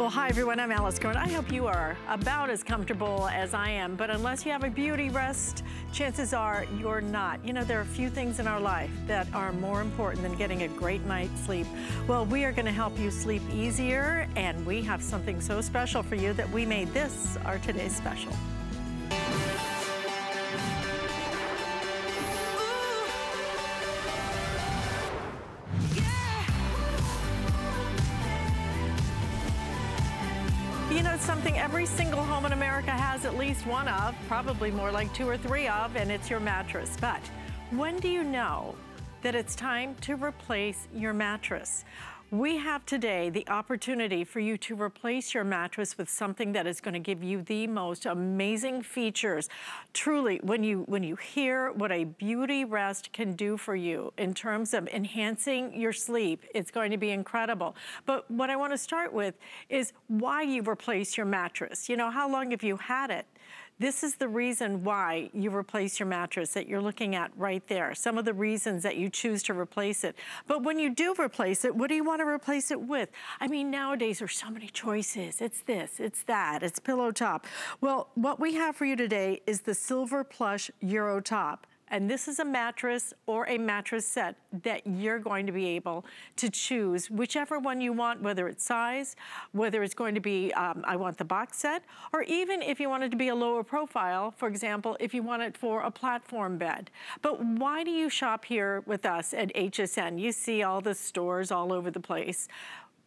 Well, hi everyone, I'm Alyce Caron. I hope you are about as comfortable as I am, but unless you have a Beautyrest, chances are you're not. You know, there are a few things in our life that are more important than getting a great night's sleep. Well, we are gonna help you sleep easier, and we have something so special for you that we made this our today's special. Every single home in America has at least one of, probably more like two or three of, and it's your mattress. But when do you know that it's time to replace your mattress? We have today the opportunity for you to replace your mattress with something that is gonna give you the most amazing features. Truly, when you, when you hear what a Beautyrest can do for you in terms of enhancing your sleep, it's going to be incredible. But what I wanna start with is why you replace your mattress. You know, how long have you had it? This is the reason why you replace your mattress that you're looking at right there. Some of the reasons that you choose to replace it. But when you do replace it, what do you want to replace it with? I mean, nowadays there's so many choices. It's this, it's that, it's pillow top. Well, what we have for you today is the Silver Plush Euro Top. And this is a mattress or a mattress set that you're going to be able to choose whichever one you want, whether it's size, whether it's going to be, um, I want the box set, or even if you want it to be a lower profile, for example, if you want it for a platform bed. But why do you shop here with us at HSN? You see all the stores all over the place.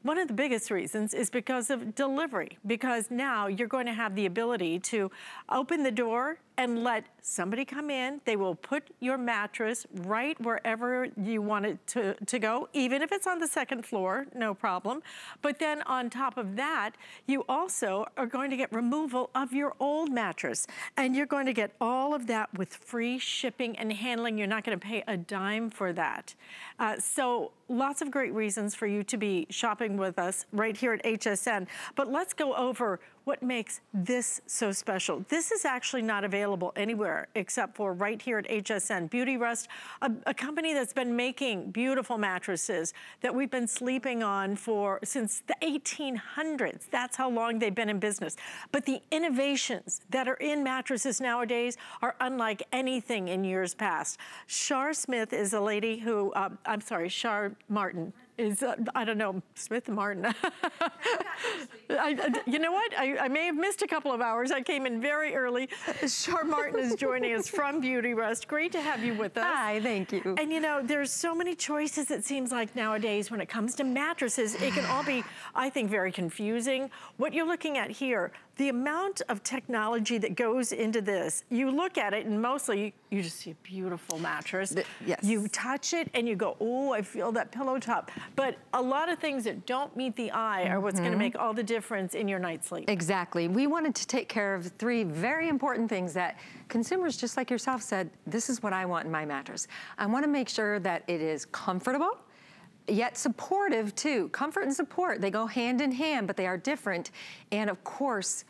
One of the biggest reasons is because of delivery, because now you're going to have the ability to open the door and let somebody come in. They will put your mattress right wherever you want it to, to go, even if it's on the second floor, no problem. But then on top of that, you also are going to get removal of your old mattress. And you're going to get all of that with free shipping and handling. You're not gonna pay a dime for that. Uh, so lots of great reasons for you to be shopping with us right here at HSN. But let's go over what makes this so special. This is actually not available anywhere except for right here at HSN Beautyrest, a, a, company that's been making beautiful mattresses that we've been sleeping on for since the 1800s. That's how long they've been in business. But the innovations that are in mattresses nowadays are unlike anything in years past. Char Smith is a lady who, um, I'm sorry, Char Martin is, uh, I don't know, Smith and Martin. I, you know what? I, I, may have missed a couple of hours. I came in very early. Char Martin is joining us from Beautyrest. Great to have you with us. Hi, thank you. And you know, there's so many choices it seems like nowadays when it comes to mattresses. It can all be, I think, very confusing. What you're looking at here, the amount of technology that goes into this, you look at it and mostly you just see a beautiful mattress. The, yes. You touch it and you go, oh, I feel that pillow top. But a lot of things that don't meet the eye are what's mm -hmm. gonna make all the difference in your night's sleep. Exactly. We wanted to take care of three very important things that consumers, just like yourself said, this is what I want in my mattress. I wanna make sure that it is comfortable, yet supportive too. Comfort and support, they go hand in hand, but they are different. And of course,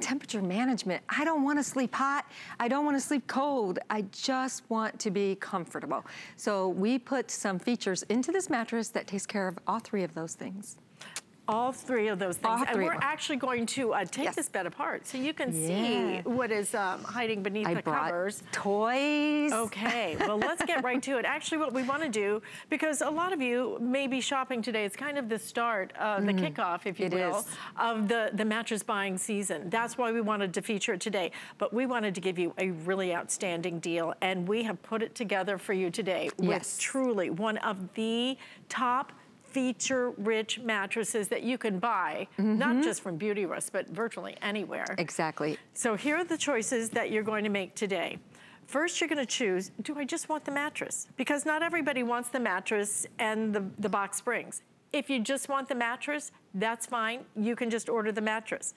temperature management. I don't wanna sleep hot. I don't wanna sleep cold. I just want to be comfortable. So we put some features into this mattress that takes care of all three of those things. All three of those things. And we're of actually going to uh, take Yes. this bed apart so you can Yeah. see what is um, hiding beneath I the brought covers. toys. Okay, well, let's get right to it. Actually, what we want to do, because a lot of you may be shopping today, it's kind of the start, uh, the kickoff, if you. It will, is. of the, the mattress buying season. That's why we wanted to feature it today. But we wanted to give you a really outstanding deal, and we have put it together for you today with truly one of the top feature-rich mattresses that you can buy, Mm-hmm. not just from Beauty Beautyrest, but virtually anywhere. Exactly. So here are the choices that you're going to make today. First, you're gonna choose, do I just want the mattress? Because not everybody wants the mattress and the, the box springs. If you just want the mattress, that's fine. You can just order the mattress.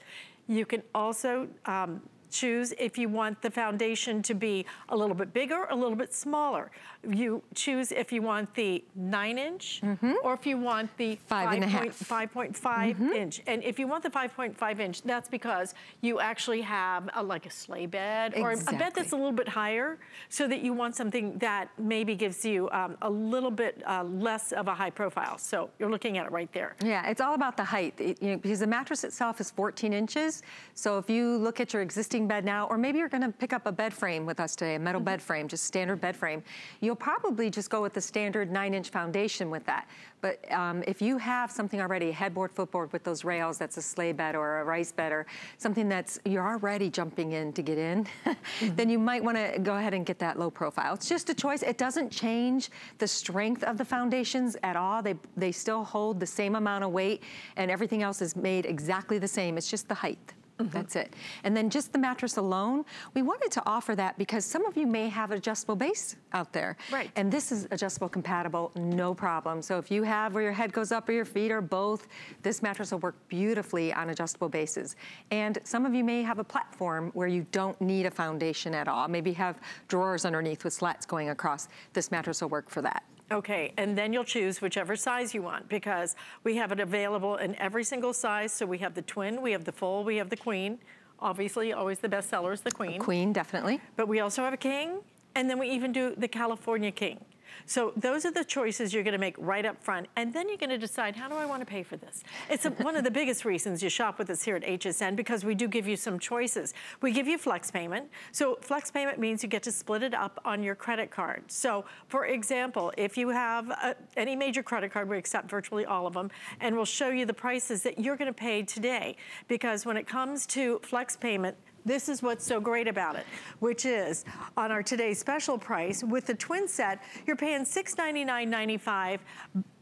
You can also um, choose if you want the foundation to be a little bit bigger, a little bit smaller. You choose if you want the nine inch or if you want the Mm-hmm. Five and a half. 5.5 inch. And if you want the 5.5 inch, that's because you actually have a, like a sleigh bed or a bed that's a little bit higher so that you want something that maybe gives you um, a little bit uh, less of a high profile. So you're looking at it right there. Yeah, it's all about the height It- you know, because the mattress itself is 14 inches. So if you look at your existing bed now, or maybe you're gonna pick up a bed frame with us today, a metal bed frame, just standard bed frame, you'll probably just go with the standard nine inch foundation with that. But um, if you have something already, a headboard, footboard with those rails, that's a sleigh bed or a rice bed or something that's, you're already jumping in to get in, then you might wanna go ahead and get that low profile. It's just a choice. It doesn't change the strength of the foundations at all. They, they still hold the same amount of weight and everything else is made exactly the same. It's just the height. Mm-hmm. That's it. And then just the mattress alone, we wanted to offer that because some of you may have an adjustable base out there. Right. And this is adjustable compatible, no problem. So if you have where your head goes up or your feet or both, this mattress will work beautifully on adjustable bases. And some of you may have a platform where you don't need a foundation at all. Maybe have drawers underneath with slats going across. This mattress will work for that. Okay, and then you'll choose whichever size you want because we have it available in every single size. So we have the twin, we have the full, we have the queen. Obviously, always the best seller is the queen. Queen, definitely. But we also have a king, and then we even do the California king. So those are the choices you're gonna make right up front, and then you're gonna decide, how do I wanna pay for this? It's a, one of the biggest reasons you shop with us here at HSN because we do give you some choices. We give you flex payment. So flex payment means you get to split it up on your credit card. So for example, if you have a, any major credit card, we accept virtually all of them, and we'll show you the prices that you're gonna pay today. Because when it comes to flex payment, this is what's so great about it, which is on our today's special price with the twin set, you're paying $699.95,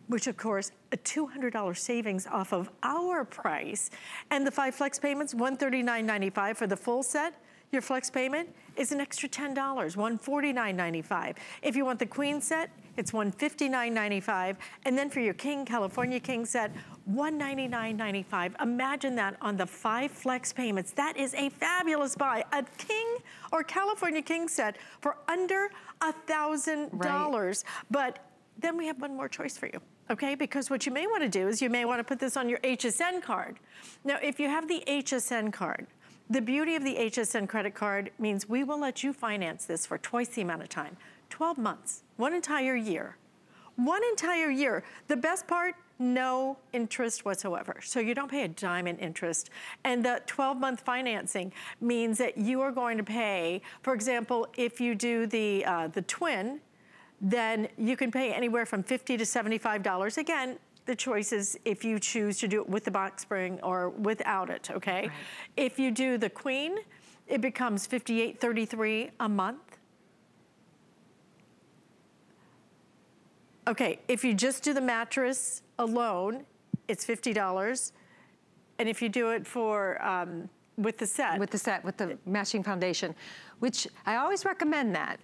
which of course, a $200 savings off of our price. And the five flex payments, $139.95 for the full set. Your flex payment is an extra $10, $149.95. If you want the queen set, it's $159.95. And then for your king, California king set, $199.95. Imagine that on the five flex payments. That is a fabulous buy. A king or California king set for under a $1,000. But then we have one more choice for you. Okay, because what you may wanna do is you may wanna put this on your HSN card. Now, if you have the HSN card, the beauty of the HSN credit card means we will let you finance this for twice the amount of time, 12 months, one entire year. One entire year. The best part, no interest whatsoever. So you don't pay a dime in interest. And the 12-month financing means that you are going to pay, for example, if you do the, uh, the twin, then you can pay anywhere from 50 to $75. Again, the choice is if you choose to do it with the box spring or without it, okay? If you do the queen, it becomes $58.33 a month. Okay, if you just do the mattress alone, it's $50. And if you do it for, um, with the set. with the set, with the matching foundation, which I always recommend that.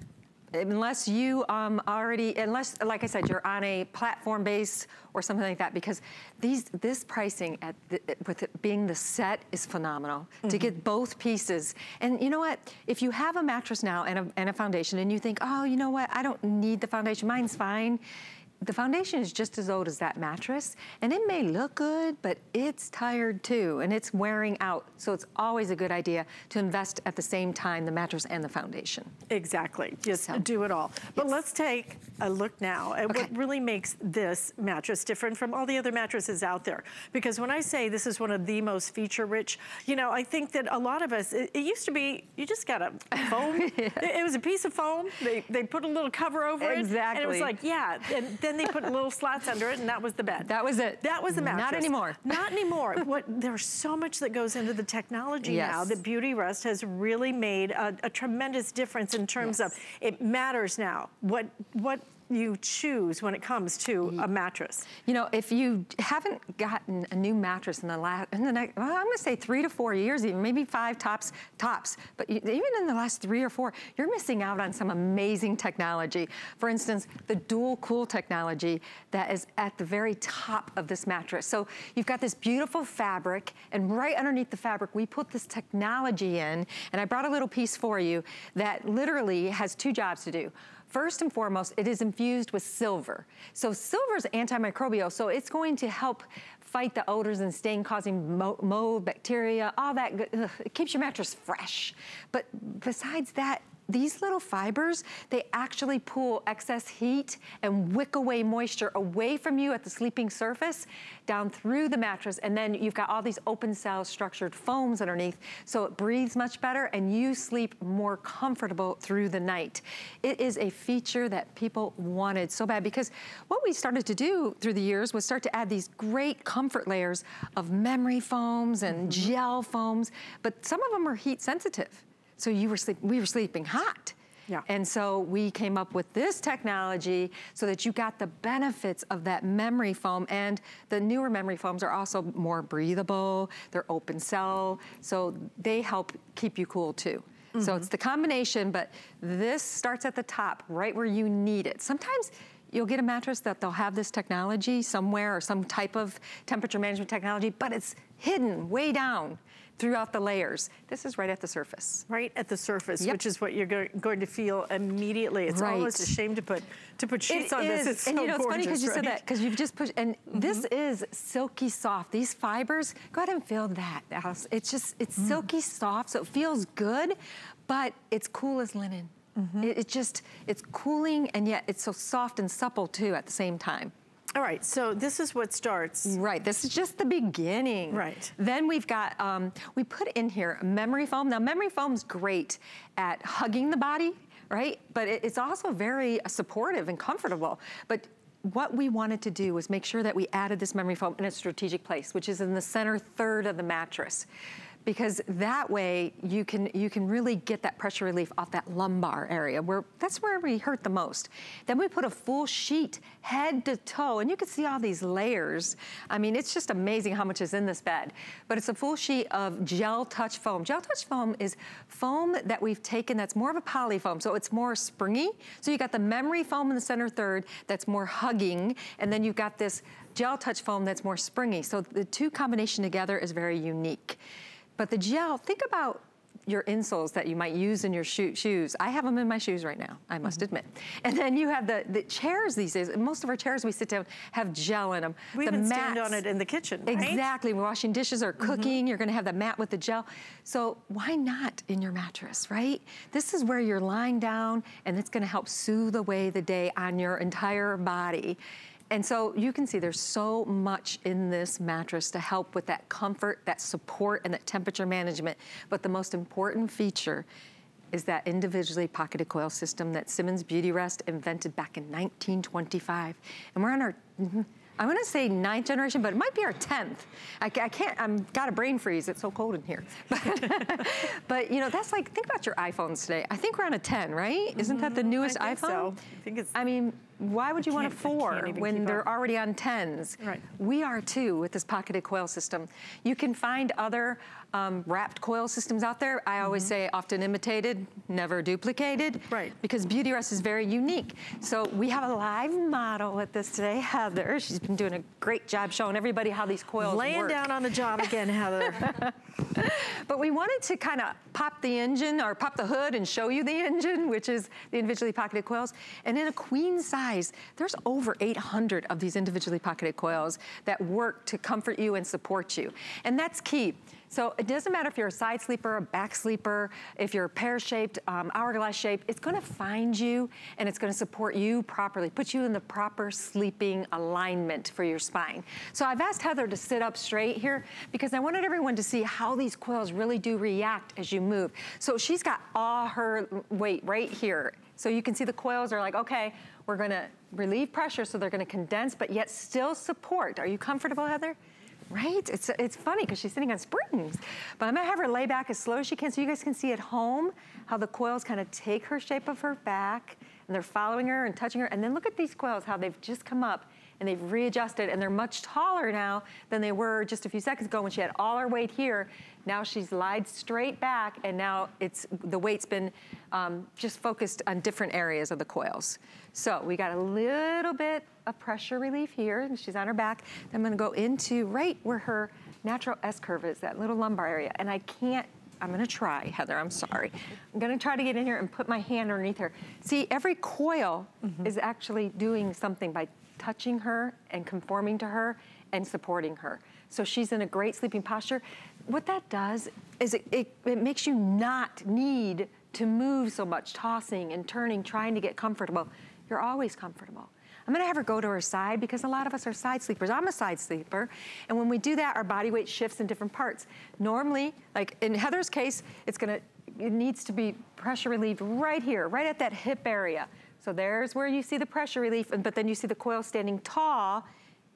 Unless you um, already, unless, like I said, you're on a platform base or something like that, because these, this pricing at the, with it being the set is phenomenal. To get both pieces, and you know what? If you have a mattress now and a, and a foundation, and you think, oh, you know what? I don't need the foundation. Mine's fine. The foundation is just as old as that mattress, and it may look good, but it's tired too, and it's wearing out. So it's always a good idea to invest at the same time the mattress and the foundation. Exactly, just so. do it all. But yes. let's take a look now at okay. what really makes this mattress different from all the other mattresses out there. Because when I say this is one of the most feature-rich, you know, I think that a lot of us, it, it used to be, you just got a foam, yeah. it, it, was a piece of foam, they, they put a little cover over exactly. it, Exactly. and it was like, yeah, and then they put little slats under it, and that was the bed. That was it. That was the mattress. Not anymore. Not anymore. what There's so much that goes into the technology yes. now that Beautyrest has really made a, a tremendous difference in terms yes. of it matters now. What what you choose when it comes to a mattress? You know, if you haven't gotten a new mattress in the last, in the next, well, I'm gonna say three to four years, even maybe five tops, tops, but you, even in the last three or four, you're missing out on some amazing technology. For instance, the dual cool technology that is at the very top of this mattress. So you've got this beautiful fabric, and right underneath the fabric, we put this technology in, and I brought a little piece for you that literally has two jobs to do. First and foremost, it is infused with silver. So silver is antimicrobial, so it's going to help fight the odors and stain causing mold, bacteria, all that. Ugh, it keeps your mattress fresh. But besides that, these little fibers, they actually pull excess heat and wick away moisture away from you at the sleeping surface down through the mattress. And then you've got all these open cell structured foams underneath. So it breathes much better and you sleep more comfortable through the night. It is a feature that people wanted so bad because what we started to do through the years was start to add these great comfort layers of memory foams and mm -hmm. gel foams, but some of them are heat sensitive. So you were sleep we were sleeping hot. Yeah. And so we came up with this technology so that you got the benefits of that memory foam and the newer memory foams are also more breathable, they're open cell, so they help keep you cool too. Mm -hmm. So mm-hmm. it's the combination, but this starts at the top, right where you need it. Sometimes you'll get a mattress that they'll have this technology somewhere or some type of temperature management technology, but it's hidden way down throughout the layers. This is right at the surface. Right at the surface, yep. which is what you're go going to feel immediately. It's right. almost a shame to put to put sheets it on is. this. It's and so you know, it's funny because you right? said that because you've just pushed, and mm -hmm. this is silky soft. These fibers, go ahead and feel that. It's just, it's mm. silky soft, so it feels good, but it's cool as linen. Mm -hmm. it, it just, it's cooling and yet it's so soft and supple too at the same time. All right, so this is what starts. Right, this is just the beginning. Right. Then we've got, um, we put in here memory foam. Now memory foam's great at hugging the body, right? But it, it's also very supportive and comfortable. But what we wanted to do was make sure that we added this memory foam in a strategic place, which is in the center third of the mattress because that way you can you can really get that pressure relief off that lumbar area where that's where we hurt the most. Then we put a full sheet head to toe and you can see all these layers. I mean, it's just amazing how much is in this bed. But it's a full sheet of gel touch foam. Gel touch foam is foam that we've taken that's more of a poly foam, so it's more springy. So you got the memory foam in the center third that's more hugging, and then you've got this gel touch foam that's more springy. So the two combination together is very unique. But the gel, think about your insoles that you might use in your shoes. I have them in my shoes right now, I must mm -hmm. admit. And then you have the, the chairs these days. Most of our chairs we sit down have gel in them. We the even mats, stand on it in the kitchen, right? Exactly, we're washing dishes or mm-hmm. cooking, mm -hmm. you're gonna have the mat with the gel. So why not in your mattress, right? This is where you're lying down and it's gonna help soothe away the day on your entire body. And so you can see there's so much in this mattress to help with that comfort, that support, and that temperature management. But the most important feature is that individually pocketed coil system that Simmons Beautyrest invented back in 1925. And we're on our, I'm gonna say ninth generation, but it might be our 10th. I, I can't, I'm got a brain freeze, it's so cold in here. But, but, you know, that's like, think about your iPhones today. I think we're on a 10, right? Isn't that the mm-hmm. newest I iPhone? So. I think it's. I mean, why would you want a four when they're up. already on tens? Right. We are too with this pocketed coil system. You can find other um, wrapped coil systems out there. I always mm -hmm. say often imitated, never duplicated. Right. Because Beautyrest is very unique. So we have a live model with this today, Heather. She's been doing a great job showing everybody how these coils Laying work. down on the job again, Heather. But we wanted to kind of pop the engine or pop the hood and show you the engine, which is the individually pocketed coils. And in a queen size, there's over 800 of these individually pocketed coils that work to comfort you and support you. And that's key. So it doesn't matter if you're a side sleeper, a back sleeper, if you're pear-shaped, um, hourglass shaped, it's gonna find you and it's gonna support you properly, put you in the proper sleeping alignment for your spine. So I've asked Heather to sit up straight here because I wanted everyone to see how these coils really do react as you move. So she's got all her weight right here. So you can see the coils are like, okay, we're gonna relieve pressure so they're gonna condense, but yet still support. Are you comfortable, Heather? Right? It's, it's funny because she's sitting on springs. But I'm gonna have her lay back as slow as she can so you guys can see at home how the coils kind of take her shape of her back and they're following her and touching her. And then look at these coils, how they've just come up and they've readjusted and they're much taller now than they were just a few seconds ago when she had all her weight here. Now she's lied straight back and now it's the weight's been um, just focused on different areas of the coils. So we got a little bit of pressure relief here and she's on her back. I'm gonna go into right where her natural S-curve is, that little lumbar area. And I can't I'm gonna try, Heather, I'm sorry. I'm gonna try to get in here and put my hand underneath her. See, every coil mm -hmm. is actually doing something by touching her and conforming to her and supporting her. So she's in a great sleeping posture. What that does is it, it, it makes you not need to move so much, tossing and turning, trying to get comfortable. You're always comfortable. I'm gonna have her go to her side because a lot of us are side sleepers. I'm a side sleeper. And when we do that, our body weight shifts in different parts. Normally, like in Heather's case, it's gonna, it needs to be pressure relieved right here, right at that hip area. So there's where you see the pressure relief, but then you see the coil standing tall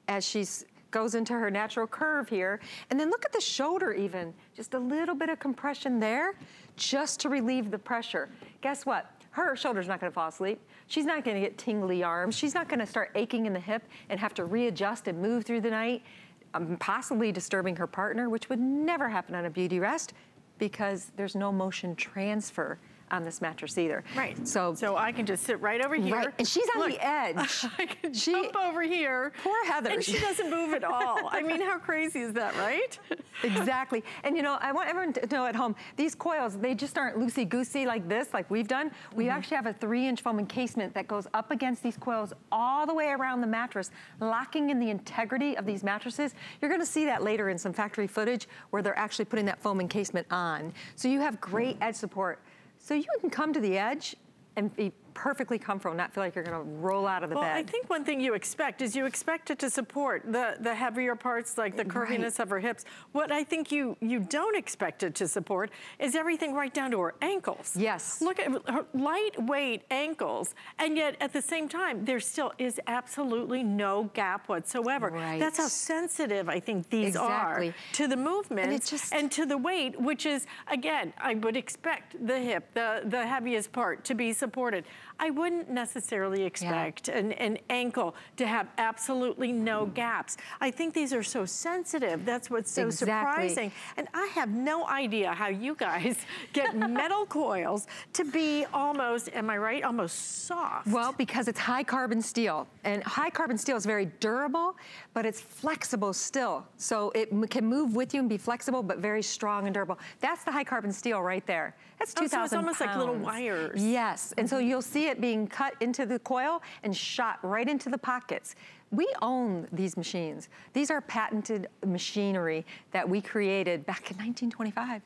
as she goes into her natural curve here. And then look at the shoulder even, just a little bit of compression there, just to relieve the pressure. Guess what? Her shoulder's not gonna fall asleep. She's not gonna get tingly arms. She's not gonna start aching in the hip and have to readjust and move through the night, um, possibly disturbing her partner, which would never happen on a Beautyrest because there's no motion transfer on this mattress either. Right. So so I can just sit right over here. Right. And she's on Look, the edge. I can she, jump over here. Poor Heather. And she doesn't move at all. I mean, how crazy is that, right? exactly. And you know, I want everyone to know at home, these coils, they just aren't loosey-goosey like this, like we've done. We mm -hmm. actually have a three-inch foam encasement that goes up against these coils all the way around the mattress, locking in the integrity of these mattresses. You're gonna see that later in some factory footage where they're actually putting that foam encasement on. So you have great edge support so you can come to the edge and be perfectly comfortable, not feel like you're gonna roll out of the well, bed. I think one thing you expect is you expect it to support the, the heavier parts, like the curviness right. of her hips. What I think you, you don't expect it to support is everything right down to her ankles. Yes. Look at her lightweight ankles, and yet at the same time, there still is absolutely no gap whatsoever. Right. That's how sensitive I think these exactly. are to the movement and, just... and to the weight, which is, again, I would expect the hip, the, the heaviest part to be supported. I wouldn't necessarily expect yeah. an, an ankle to have absolutely no gaps. I think these are so sensitive. That's what's so exactly. surprising. And I have no idea how you guys get metal coils to be almost, am I right, almost soft. Well, because it's high carbon steel. And high carbon steel is very durable, but it's flexible still. So it can move with you and be flexible, but very strong and durable. That's the high carbon steel right there. That's 2,000 oh, so it's almost pounds. like little wires. Yes, and mm so mm-hmm. you'll see it being cut into the coil and shot right into the pockets. We own these machines. These are patented machinery that we created back in 1925.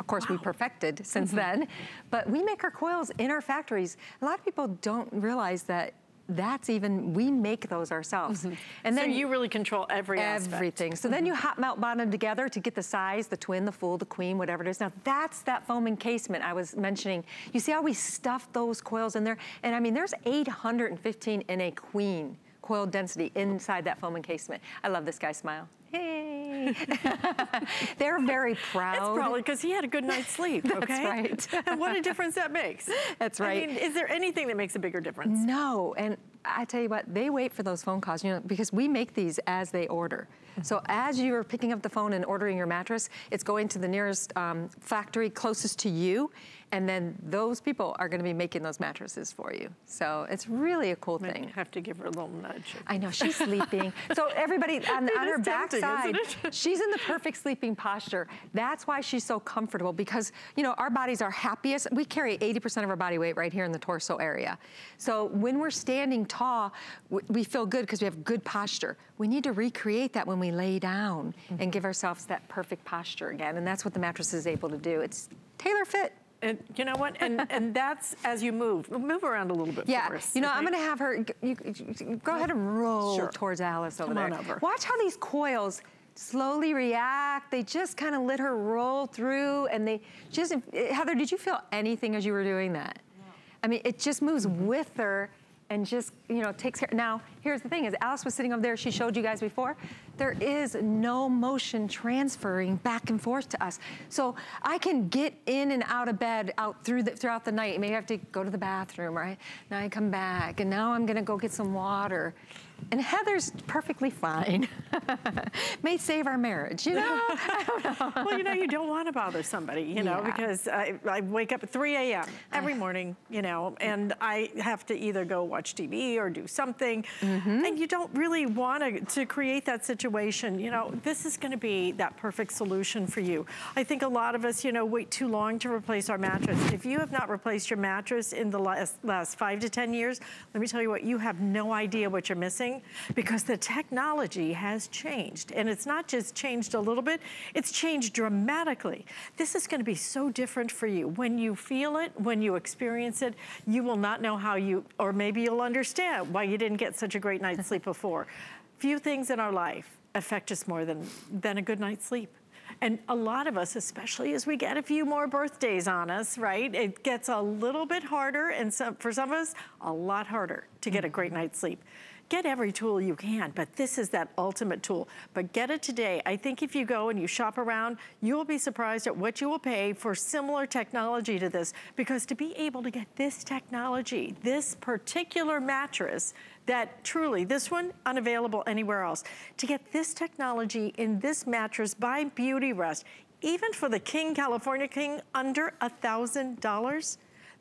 Of course, wow. we perfected since mm -hmm. then, but we make our coils in our factories. A lot of people don't realize that that's even, we make those ourselves. Mm -hmm. And then so you really control every Everything. Aspect. So mm -hmm. then you mm-hmm. hot melt bond them together to get the size, the twin, the full, the queen, whatever it is. Now that's that foam encasement I was mentioning. You see how we stuff those coils in there? And I mean, there's 815 in a queen coil density inside that foam encasement. I love this guy's smile. Hey. They're very proud. It's probably because he had a good night's sleep, okay? That's right. and what a difference that makes. That's right. I mean, is there anything that makes a bigger difference? No, and I tell you what, they wait for those phone calls, you know, because we make these as they order. So as you're picking up the phone and ordering your mattress, it's going to the nearest um, factory closest to you, And then those people are gonna be making those mattresses for you. So it's really a cool Might thing. have to give her a little nudge. I know, she's sleeping. so everybody, on, on her backside, she's in the perfect sleeping posture. That's why she's so comfortable because, you know, our bodies are happiest. We carry 80% of our body weight right here in the torso area. So when we're standing tall, we feel good because we have good posture. We need to recreate that when we lay down Mm-hmm. and give ourselves that perfect posture again. And that's what the mattress is able to do. It's tailor fit. And you know what? And and that's as you move. Move around a little bit Yeah, for us. you know, okay? I'm gonna have her, you, you- go ahead and roll Sure. towards Alyce over Come there. over. Watch how these coils slowly react. They just kind of let her roll through and they just, Heather, did you feel anything as you were doing that? I mean, it just moves with her and just, you know, takes care. Now, here's the thing is Alyce was sitting over there, she showed you guys before, there is no motion transferring back and forth to us. So I can get in and out of bed out through the, throughout the night. Maybe I have to go to the bathroom, right? Now I come back and now I'm gonna go get some water. And Heather's perfectly fine. May save our marriage, you know? I don't know. well, you know, you don't want to bother somebody, you know, Yeah. because I, I wake up at 3 a.m. every morning, you know, and I have to either go watch TV or do something. Mm-hmm. And you don't really want to, to create that situation. You know, this is going to be that perfect solution for you. I think a lot of us, you know, wait too long to replace our mattress. If you have not replaced your mattress in the last, last five to 10 years, let me tell you what, you have no idea what you're missing because the technology has changed. And it's not just changed a little bit, it's changed dramatically. This is gonna be so different for you. When you feel it, when you experience it, you will not know how you, or maybe you'll understand why you didn't get such a great night's sleep before. Few things in our life affect us more than, than a good night's sleep. And a lot of us, especially as we get a few more birthdays on us, right? It gets a little bit harder, and some, for some of us, a lot harder to get a great mm-hmm. night's sleep. Get every tool you can, but this is that ultimate tool. But get it today. I think if you go and you shop around, you will be surprised at what you will pay for similar technology to this. Because to be able to get this technology, this particular mattress, that truly, this one unavailable anywhere else, to get this technology in this mattress by Beautyrest, even for the King, California King, under a $1,000,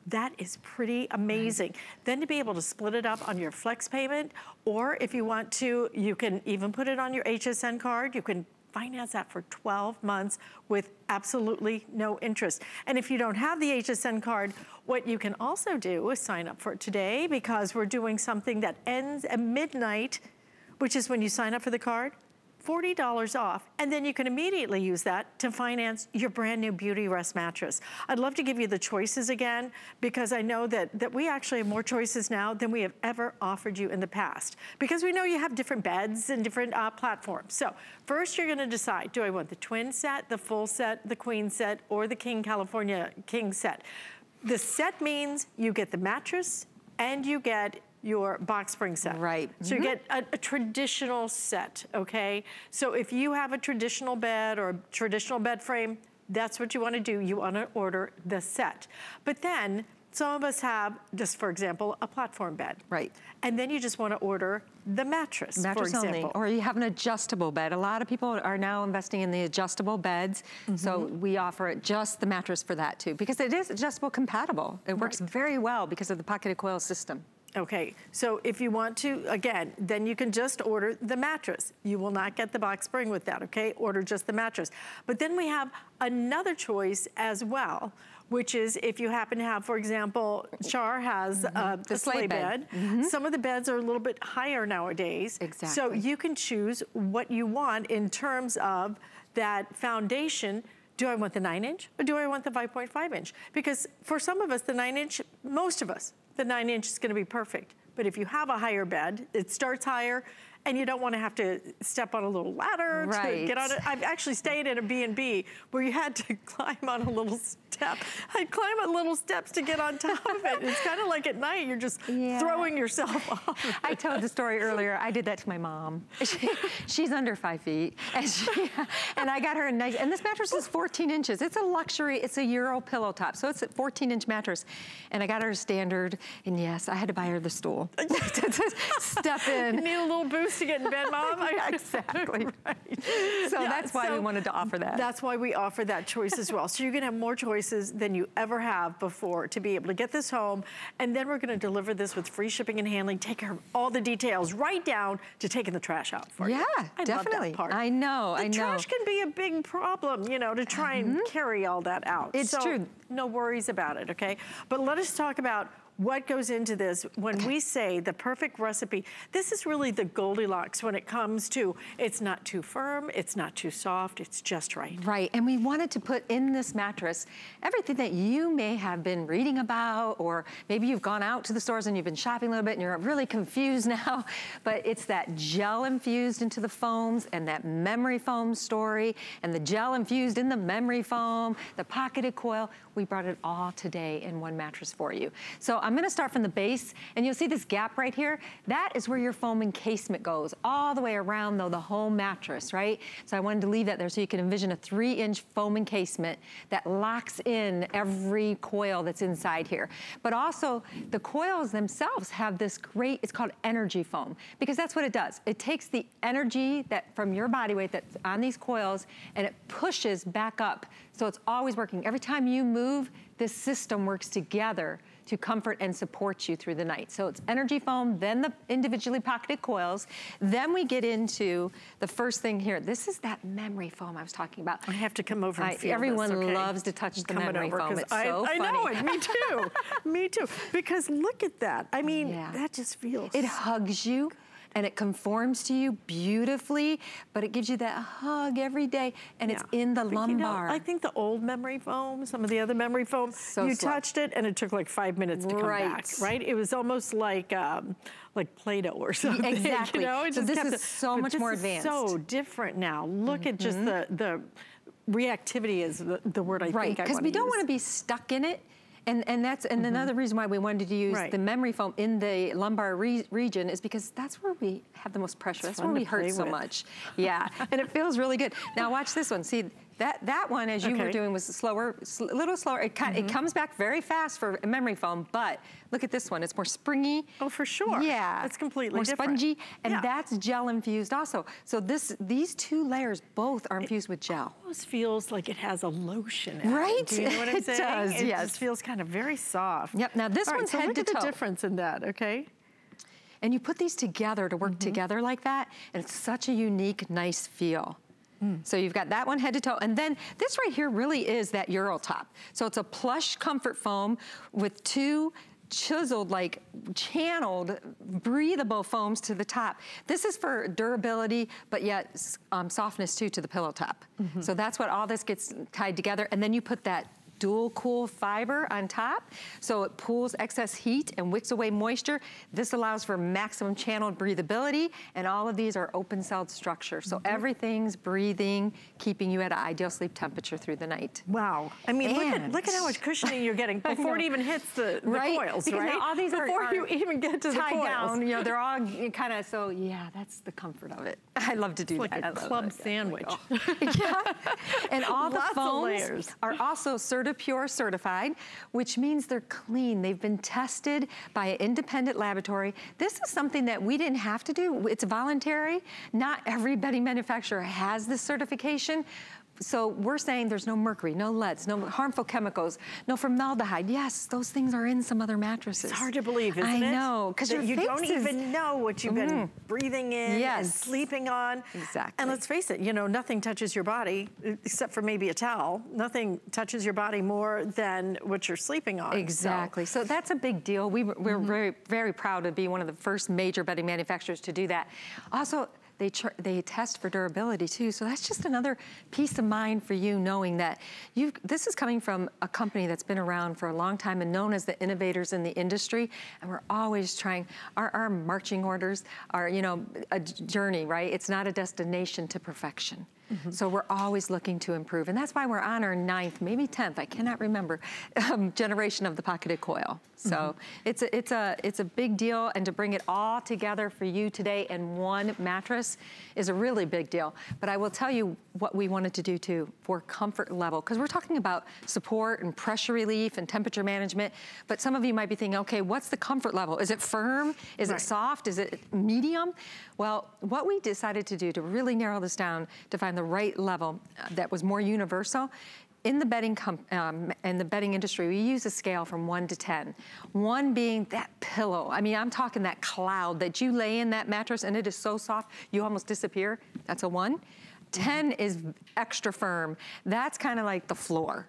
that is pretty amazing. Then to be able to split it up on your flex payment, or if you want to, you can even put it on your HSN card. You can finance that for 12 months with absolutely no interest. And if you don't have the HSN card, what you can also do is sign up for it today because we're doing something that ends at midnight, which is when you sign up for the card. $40 off, and then you can immediately use that to finance your brand new Beautyrest mattress. I'd love to give you the choices again, because I know that, that we actually have more choices now than we have ever offered you in the past, because we know you have different beds and different uh, platforms. So first you're gonna decide, do I want the twin set, the full set, the queen set, or the King California King set? The set means you get the mattress and you get your box spring set. Right. So you get a, a traditional set, okay? So if you have a traditional bed or a traditional bed frame, that's what you wanna do. You wanna order the set. But then, some of us have, just for example, a platform bed. Right. And then you just wanna order the mattress, mattress for only, or you have an adjustable bed. A lot of people are now investing in the adjustable beds, so Mm-hmm. we offer it just the mattress for that too, because it is adjustable compatible. It works very well because of the pocketed coil system. Okay, so if you want to, again, then you can just order the mattress. You will not get the box spring with that, okay? Order just the mattress. But then we have another choice as well, which is if you happen to have, for example, Char has uh, The a sleigh bed. bed. Some of the beds are a little bit higher nowadays. Exactly. So you can choose what you want in terms of that foundation do I want the nine inch or do I want the 5.5 inch? Because for some of us, the nine inch, most of us, the nine inch is gonna be perfect. But if you have a higher bed, it starts higher and you don't wanna have to step on a little ladder to get on it. I've actually stayed in a B&B where you had to climb on a little step. I'd climb on little steps to get on top of it. It's kind of like at night, you're just Yeah. throwing yourself off. I told the story earlier. I did that to my mom. She, she's under five feet, and, she, and I got her a nice. And this mattress is 14 inches. It's a luxury. It's a Euro pillow top, so it's a 14 inch mattress. And I got her a standard. And yes, I had to buy her the stool to step You in. need a little boost minutes to get in bed, Mom. exactly. right. So yeah, that's why so we wanted to offer that. That's why we offer that choice as well. So you're gonna have more choices than you ever have before to be able to get this home. And then we're gonna deliver this with free shipping and handling, take care of all the details right down to taking the trash out for yeah, you. Yeah, definitely. I know, the I know. trash can be a big problem, you know, to try and mm -hmm. carry all that out. It's so true. No worries about it, okay? But let us talk about what goes into this when we say the perfect recipe. This is really the Goldilocks when it comes to it's not too firm, it's not too soft, it's just right. Right, and we wanted to put in this mattress everything that you may have been reading about or maybe you've gone out to the stores and you've been shopping a little bit and you're really confused now, but it's that gel infused into the foams and that memory foam story and the gel infused in the memory foam, the pocketed coil. We brought it all today in one mattress for you. So I'm gonna start from the base, and you'll see this gap right here. That is where your foam encasement goes, all the way around though the whole mattress, right? So I wanted to leave that there so you can envision a three inch foam encasement that locks in every coil that's inside here. But also the coils themselves have this great, it's called energy foam, because that's what it does. It takes the energy that from your body weight that's on these coils and it pushes back up. So it's always working. Every time you move, this system works together to comfort and support you through the night. So it's energy foam, then the individually pocketed coils. Then we get into the first thing here. This is that memory foam I was talking about. I have to come over and I, Everyone this, okay? loves to touch the memory over, foam. It's I, so I funny. know it, me too. me too. Because look at that. I mean, yeah. that just feels... It hugs you and it conforms to you beautifully, but it gives you that hug every day, and yeah. it's in the but lumbar. You know, I think the old memory foam, some of the other memory foam, so you slow. touched it and it took like five minutes to right. come back, right? It was almost like, um, like Play-Doh or something. Exactly. You know? so this is so much more advanced. so different now. Look mm -hmm. at just mm-hmm. the, the reactivity is the, the word I right, think I Right, because we don't want to be stuck in it. And, and that's and mm -hmm. another reason why we wanted to use right. the memory foam in the lumbar re region is because that's where we have the most pressure. It's that's where we hurt with. so much. Yeah, and it feels really good. Now watch this one. See, that, that one, as you okay. were doing, was slower, a little slower. It, mm -hmm. it mm-hmm. comes back very fast for memory foam, but look at this one. It's more springy. Oh, for sure. Yeah. It's completely more different. spongy, and yeah. that's gel infused also. So this, these two layers both are infused it with gel. almost feels like it has a lotion in Right? Do you know what I'm it saying? Does, it yes. just feels kind of very soft. Yep, now this All one's right, so head to toe. look at the difference in that, okay? And you put these together to work mm -hmm. together like that, and it's such a unique, nice feel. Mm. So you've got that one head to toe. And then this right here really is that Euro top. So it's a plush comfort foam with two chiseled, like channeled, breathable foams to the top. This is for durability, but yet um, softness too to the pillow top. Mm -hmm. So that's what all this gets tied together. And then you put that dual cool fiber on top. So it pulls excess heat and wicks away moisture. This allows for maximum channeled breathability and all of these are open celled structure. So mm -hmm. everything's breathing, keeping you at an ideal sleep temperature through the night. Wow. I mean, look at, look at how much cushioning you're getting before it even hits the, the right? coils, because right? all these before are, are you even get to the coils. down, you know, they're all kind of, so yeah, that's the comfort of it. I love to do it's that. like a club sandwich. Like, oh. yeah. And all the foams are also certified CertiPUR certified, which means they're clean. They've been tested by an independent laboratory. This is something that we didn't have to do. It's voluntary. Not every bedding manufacturer has this certification, so we're saying there's no mercury, no leads, no harmful chemicals, no formaldehyde. Yes, those things are in some other mattresses. It's hard to believe, isn't I it? I know, because you don't even know what you've mm. been breathing in yes. and sleeping on. Exactly. And let's face it, you know, nothing touches your body, except for maybe a towel. Nothing touches your body more than what you're sleeping on. Exactly. So, so that's a big deal. We, we're mm -hmm. very, very proud to be one of the first major bedding manufacturers to do that. Also, they, they test for durability too. So that's just another peace of mind for you knowing that you this is coming from a company that's been around for a long time and known as the innovators in the industry. And we're always trying, our, our marching orders are, you know, a journey, right? It's not a destination to perfection. Mm-hmm. So we're always looking to improve. And that's why we're on our ninth, maybe 10th, I cannot remember, um, generation of the pocketed coil. So mm-hmm. it's, a, it's, a, it's a big deal. And to bring it all together for you today in one mattress is a really big deal. But I will tell you what we wanted to do too for comfort level, because we're talking about support and pressure relief and temperature management. But some of you might be thinking, okay, what's the comfort level? Is it firm? Is right. it soft? Is it medium? Well, what we decided to do to really narrow this down to find the right level uh, that was more universal in the bedding um, in the bedding industry, we use a scale from one to 10. One being that pillow. I mean, I'm talking that cloud that you lay in that mattress and it is so soft, you almost disappear. That's a one. 10 is extra firm. That's kind of like the floor.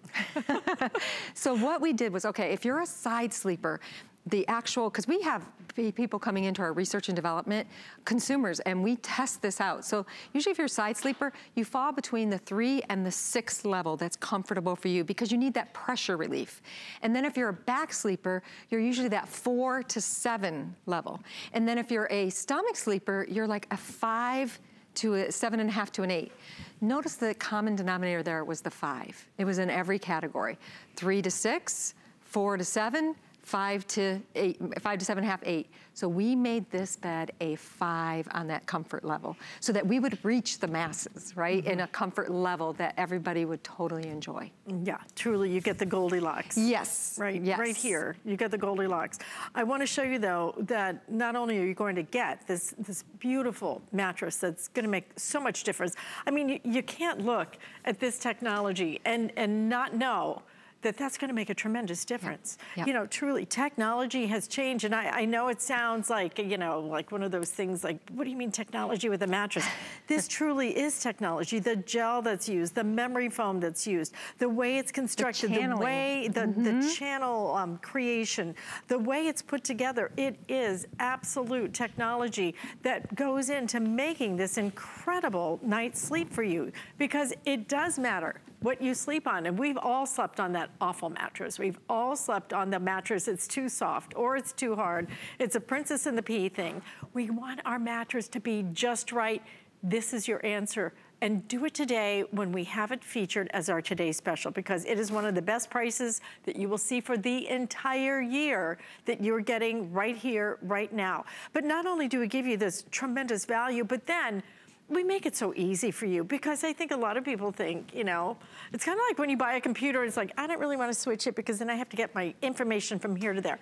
so what we did was, okay, if you're a side sleeper, the actual, because we have people coming into our research and development, consumers, and we test this out. So usually if you're a side sleeper, you fall between the three and the six level that's comfortable for you because you need that pressure relief. And then if you're a back sleeper, you're usually that four to seven level. And then if you're a stomach sleeper, you're like a five to a seven and a half to an eight. Notice the common denominator there was the five. It was in every category. Three to six, four to seven, five to eight, five to seven and a half, eight. So we made this bed a five on that comfort level so that we would reach the masses, right? Mm -hmm. In a comfort level that everybody would totally enjoy. Yeah, truly you get the Goldilocks. Yes. Right, yes. right here, you get the Goldilocks. I wanna show you though that not only are you going to get this, this beautiful mattress that's gonna make so much difference. I mean, you, you can't look at this technology and, and not know that that's gonna make a tremendous difference. You know, truly, technology has changed, and I, I, know it sounds like, you know, like one of those things like, what do you mean technology with a mattress? this truly is technology. The gel that's used, the memory foam that's used, the way it's constructed, the, the way, the, mm -hmm. the mm-hmm. channel um, creation, the way it's put together, it is absolute technology that goes into making this incredible night's sleep for you because it does matter what you sleep on. And we've all slept on that awful mattress. We've all slept on the mattress it's too soft or it's too hard. It's a princess and the pea thing. We want our mattress to be just right. This is your answer. And do it today when we have it featured as our today special because it is one of the best prices that you will see for the entire year that you're getting right here, right now. But not only do we give you this tremendous value, but then we make it so easy for you because I think a lot of people think, you know, it's kind of like when you buy a computer, it's like, I don't really want to switch it because then I have to get my information from here to there.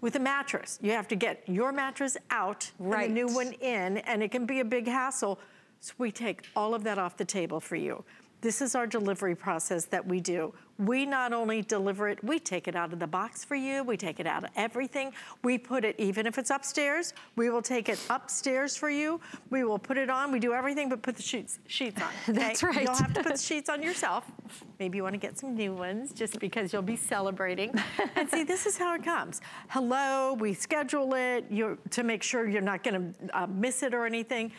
With a mattress, you have to get your mattress out right. and a new one in, and it can be a big hassle. So we take all of that off the table for you. This is our delivery process that we do. We not only deliver it, we take it out of the box for you. We take it out of everything. We put it, even if it's upstairs, we will take it upstairs for you. We will put it on. We do everything but put the sheets, sheets on. Okay? That's right. You'll have to put the sheets on yourself. Maybe you want to get some new ones just because you'll be celebrating. and see, this is how it comes. Hello, we schedule it you're, to make sure you're not going to uh, miss it or anything.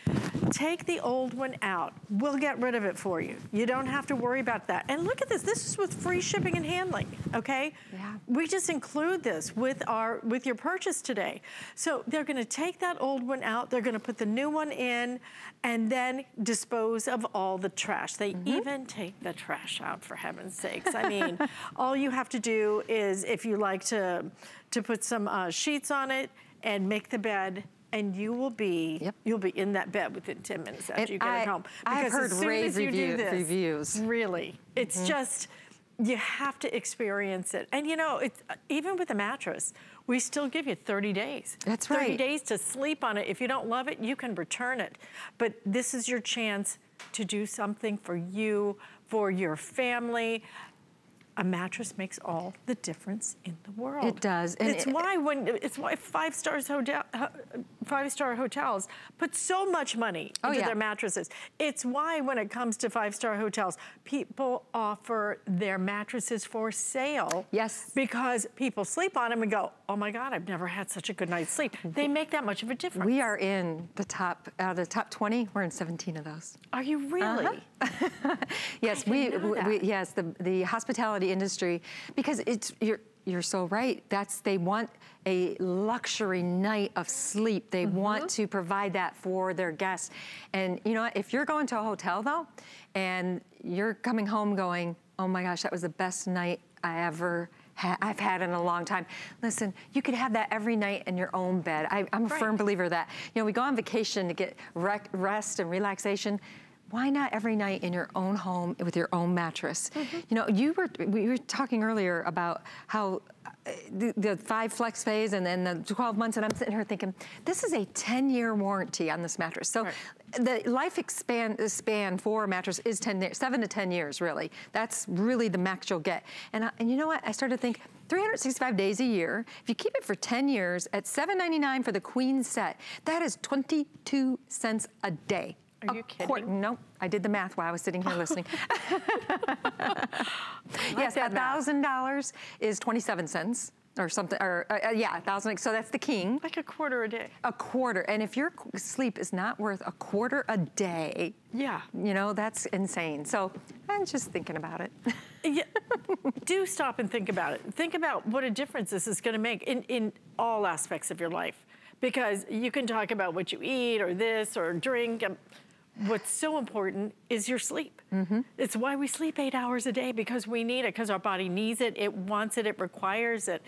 Take the old one out. We'll get rid of it for you. You don't have to worry about that. And look at this. This is with free shipping and handling, okay? Yeah. We just include this with our with your purchase today. So they're gonna take that old one out, they're gonna put the new one in, and then dispose of all the trash. They mm -hmm. even take the trash out, for heaven's sakes. I mean, all you have to do is, if you like to, to put some uh, sheets on it and make the bed and you will be yep. you'll be in that bed within 10 minutes after and you get I, it home. Because I've heard rave review, this, reviews. Really, it's mm -hmm. just you have to experience it. And you know, it's, uh, even with a mattress, we still give you 30 days. That's 30 right. 30 days to sleep on it. If you don't love it, you can return it. But this is your chance to do something for you, for your family a mattress makes all the difference in the world. It does. And it's it, why when it's why five stars hotel five star hotels put so much money oh, into yeah. their mattresses. It's why when it comes to five star hotels, people offer their mattresses for sale. Yes. Because people sleep on them and go, oh my God, I've never had such a good night's sleep. They make that much of a difference. We are in the top, out of the top 20, we're in 17 of those. Are you really? Uh -huh. yes, we, we, yes, the, the hospitality industry because it's you're you're so right. That's, they want a luxury night of sleep. They Mm-hmm. want to provide that for their guests. And you know what, if you're going to a hotel though, and you're coming home going, oh my gosh, that was the best night I ever ha- I've had in a long time. Listen, you could have that every night in your own bed. I, I'm a Right. firm believer that, you know, we go on vacation to get rec- rest and relaxation. Why not every night in your own home with your own mattress? You know, you were we were talking earlier about how uh, the, the five flex phase and then the 12 months, and I'm sitting here thinking, this is a 10-year warranty on this mattress. So the life expand, span for a mattress is 10, years- seven to 10 years, really. That's really the max you'll get. And, I, and you know what? I started to think, 365 days a year, if you keep it for 10 years at $7.99 for the queen set, that is 22 cents a day. Are you kidding? No, I did the math while I was sitting here listening. yes, that math. thousand dollars is twenty-seven cents or something, or uh, uh, yeah, thousand. So that's the king. Like a quarter a day. A quarter, and if your sleep is not worth a quarter a day, Yeah. you know that's insane. So I'm just thinking about it. Yeah, do stop and think about it. Think about what a difference this is going to make in, in all aspects of your life. Because you can talk about what you eat or this or drink. What's so important is your sleep. Mm-hmm. It's why we sleep eight hours a day because we need it, because our body needs it, it wants it, it requires it.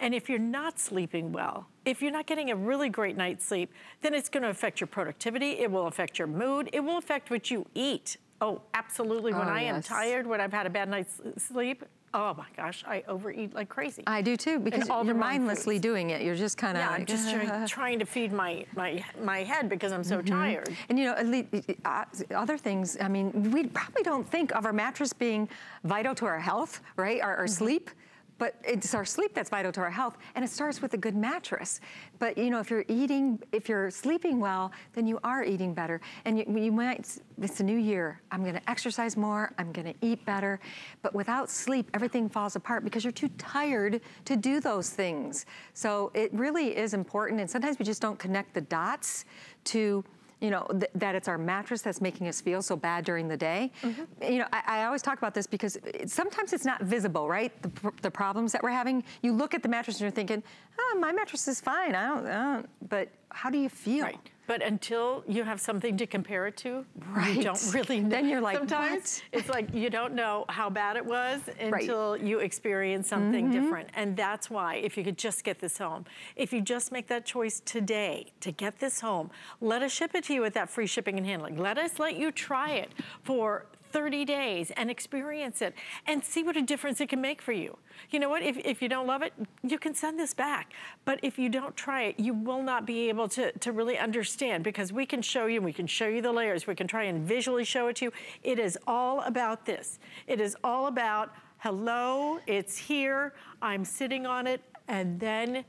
And if you're not sleeping well, if you're not getting a really great night's sleep, then it's going to affect your productivity, it will affect your mood, it will affect what you eat. Oh, absolutely. When Oh, I am tired, when I've had a bad night's sleep, oh my gosh, I overeat like crazy. I do too, because all you're mindlessly foods. doing it. You're just kind of yeah, I'm just trying, trying to feed my, my, my head because I'm so tired. And you know, at least, uh, other things, I mean, we probably don't think of our mattress being vital to our health, right? Our, our sleep. But it's our sleep that's vital to our health, and it starts with a good mattress. But you know, if you're eating, if you're sleeping well, then you are eating better. And you, you might, it's a new year. I'm going to exercise more. I'm going to eat better. But without sleep, everything falls apart because you're too tired to do those things. So it really is important. And sometimes we just don't connect the dots to you know, th- that it's our mattress that's making us feel so bad during the day. Mm-hmm. You know, I, I always talk about this because it, sometimes it's not visible, right? The, pr- the problems that we're having. You look at the mattress and you're thinking, oh, my mattress is fine. I don't, I don't but how do you feel? Right. But until you have something to compare it to, Right. you don't really know. Then you're like, Sometimes "What?" it's like you don't know how bad it was Right. Until you experience something mm-hmm. different. And that's why, if you could just get this home, if you just make that choice today to get this home, let us ship it to you with that free shipping and handling. Let us let you try it for 30 days and experience it and see what a difference it can make for you. You know what? If, if you don't love it, you can send this back. But if you don't try it, you will not be able to, to really understand because we can show you, we can show you the layers, we can try and visually show it to you. It is all about this. It is all about, hello, it's here, I'm sitting on it, and then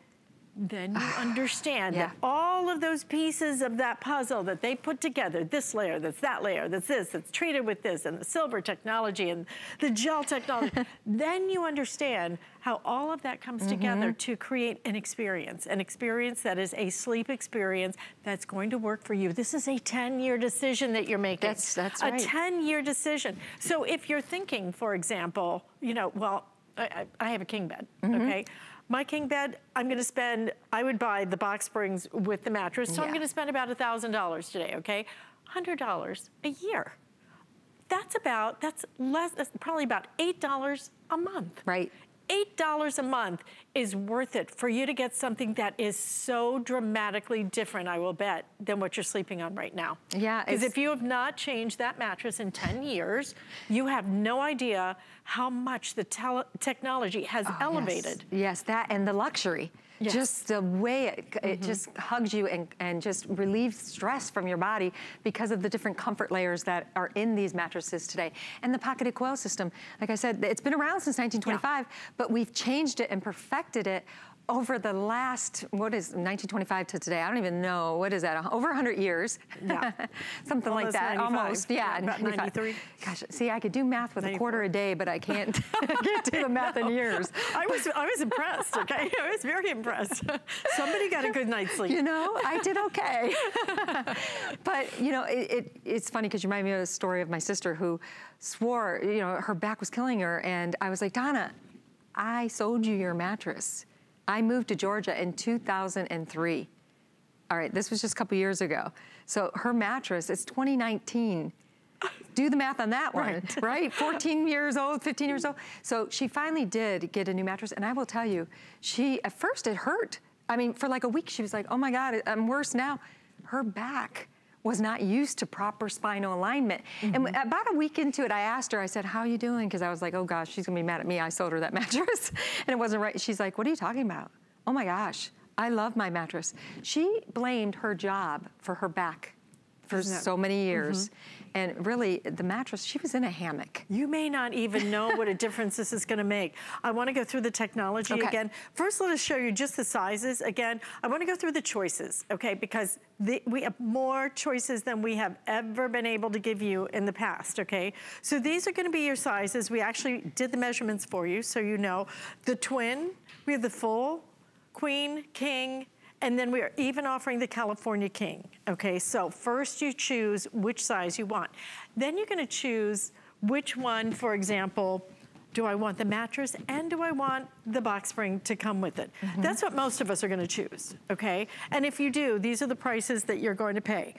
then you understand Yeah. that all of those pieces of that puzzle that they put together, this layer, that's that layer, that's this, that's treated with this, and the silver technology and the gel technology, then you understand how all of that comes together Mm-hmm. to create an experience, an experience that is a sleep experience that's going to work for you. This is a 10-year decision that you're making. That's- that's a right. 10-year decision. So if you're thinking, for example, you know, well, I, I have a king bed, Mm-hmm. okay? My king bed, I'm gonna spend, I would buy the box springs with the mattress, so I'm gonna spend about $1,000 today, okay? $100 a year. That's about, that's less, that's probably about $8 a month. Right. $8 a month is worth it for you to get something that is so dramatically different, I will bet, than what you're sleeping on right now. Yeah, Because if you have not changed that mattress in 10 years, you have no idea how much the tele- technology has Oh, elevated. Yes. Yes, that and the luxury. Yes. Just the way it, it mm-hmm. just hugs you and, and just relieves stress from your body because of the different comfort layers that are in these mattresses today. And the pocketed coil system, like I said, it's been around since 1925, but we've changed it and perfected it over the last, what is 1925 to today? I don't even know. What is that? Over 100 years. Yeah. Something like that. 95. Almost. Yeah. Yeah, about 93. Gosh, see, I could do math with a quarter a day, but I can't, I can't do the math in years. I was, I was impressed, okay? I was very impressed. Somebody got a good night's sleep. You know, I did okay. but you know, it, it, it's funny because you remind me of a story of my sister who swore, you know, her back was killing her, and I was like, Donna. I sold you your mattress. I moved to Georgia in 2003. All right, this was just a couple years ago. So her mattress, it's 2019. Do the math on that one, right. right? 14 years old, 15 years old. So she finally did get a new mattress. And I will tell you, she, at first it hurt. I mean, for like a week, she was like, oh my God, I'm worse now. Her back was not used to proper spinal alignment. Mm -hmm. And mm-hmm. about a week into it, I asked her, I said, how are you doing? Because I was like, oh gosh, she's gonna be mad at me. I sold her that mattress and it wasn't right. She's like, what are you talking about? Oh my gosh, I love my mattress. She blamed her job for her back for so many years. Mm -hmm. And really, the mattress, she was in a hammock. You may not even know what a difference this is gonna make. I wanna go through the technology okay. again. First, let us show you just the sizes. Again, I wanna go through the choices, okay? Because the, we have more choices than we have ever been able to give you in the past, okay? So these are gonna be your sizes. We actually did the measurements for you, so you know. The twin, we have the full, queen, king, and then we're even offering the California King. Okay, so first you choose which size you want. Then you're gonna choose which one, for example, do I want the mattress and do I want the box spring to come with it? Mm -hmm. That's what most of us are gonna choose, okay? And if you do, these are the prices that you're going to pay.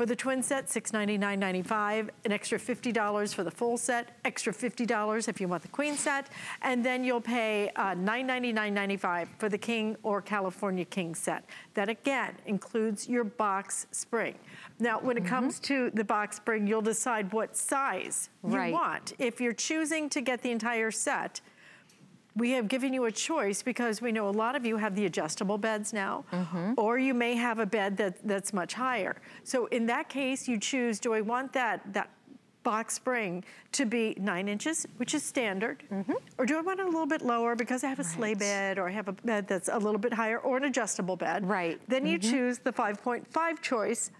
For the twin set, $699.95, an extra $50 for the full set, extra $50 if you want the queen set, and then you'll pay uh, $999.95 for the king or California king set. That again includes your box spring. Now, when it mm -hmm. comes to the box spring, you'll decide what size you want. If you're choosing to get the entire set, we have given you a choice because we know a lot of you have the adjustable beds now, mm -hmm. or you may have a bed that, that's much higher. So in that case, you choose, do I want that, that box spring to be nine inches, which is standard, mm -hmm. or do I want it a little bit lower because I have a right. sleigh bed or I have a bed that's a little bit higher or an adjustable bed. Right. Then you mm -hmm. choose the 5.5 choice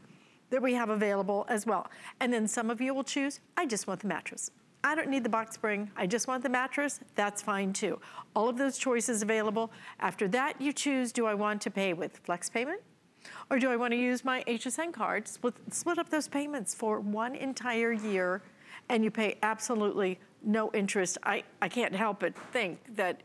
that we have available as well. And then some of you will choose, I just want the mattress. I don't need the box spring, I just want the mattress, that's fine too. All of those choices available. After that, you choose, do I want to pay with flex payment? Or do I want to use my HSN card, split, split up those payments for one entire year, and you pay absolutely no interest. I, I can't help but think that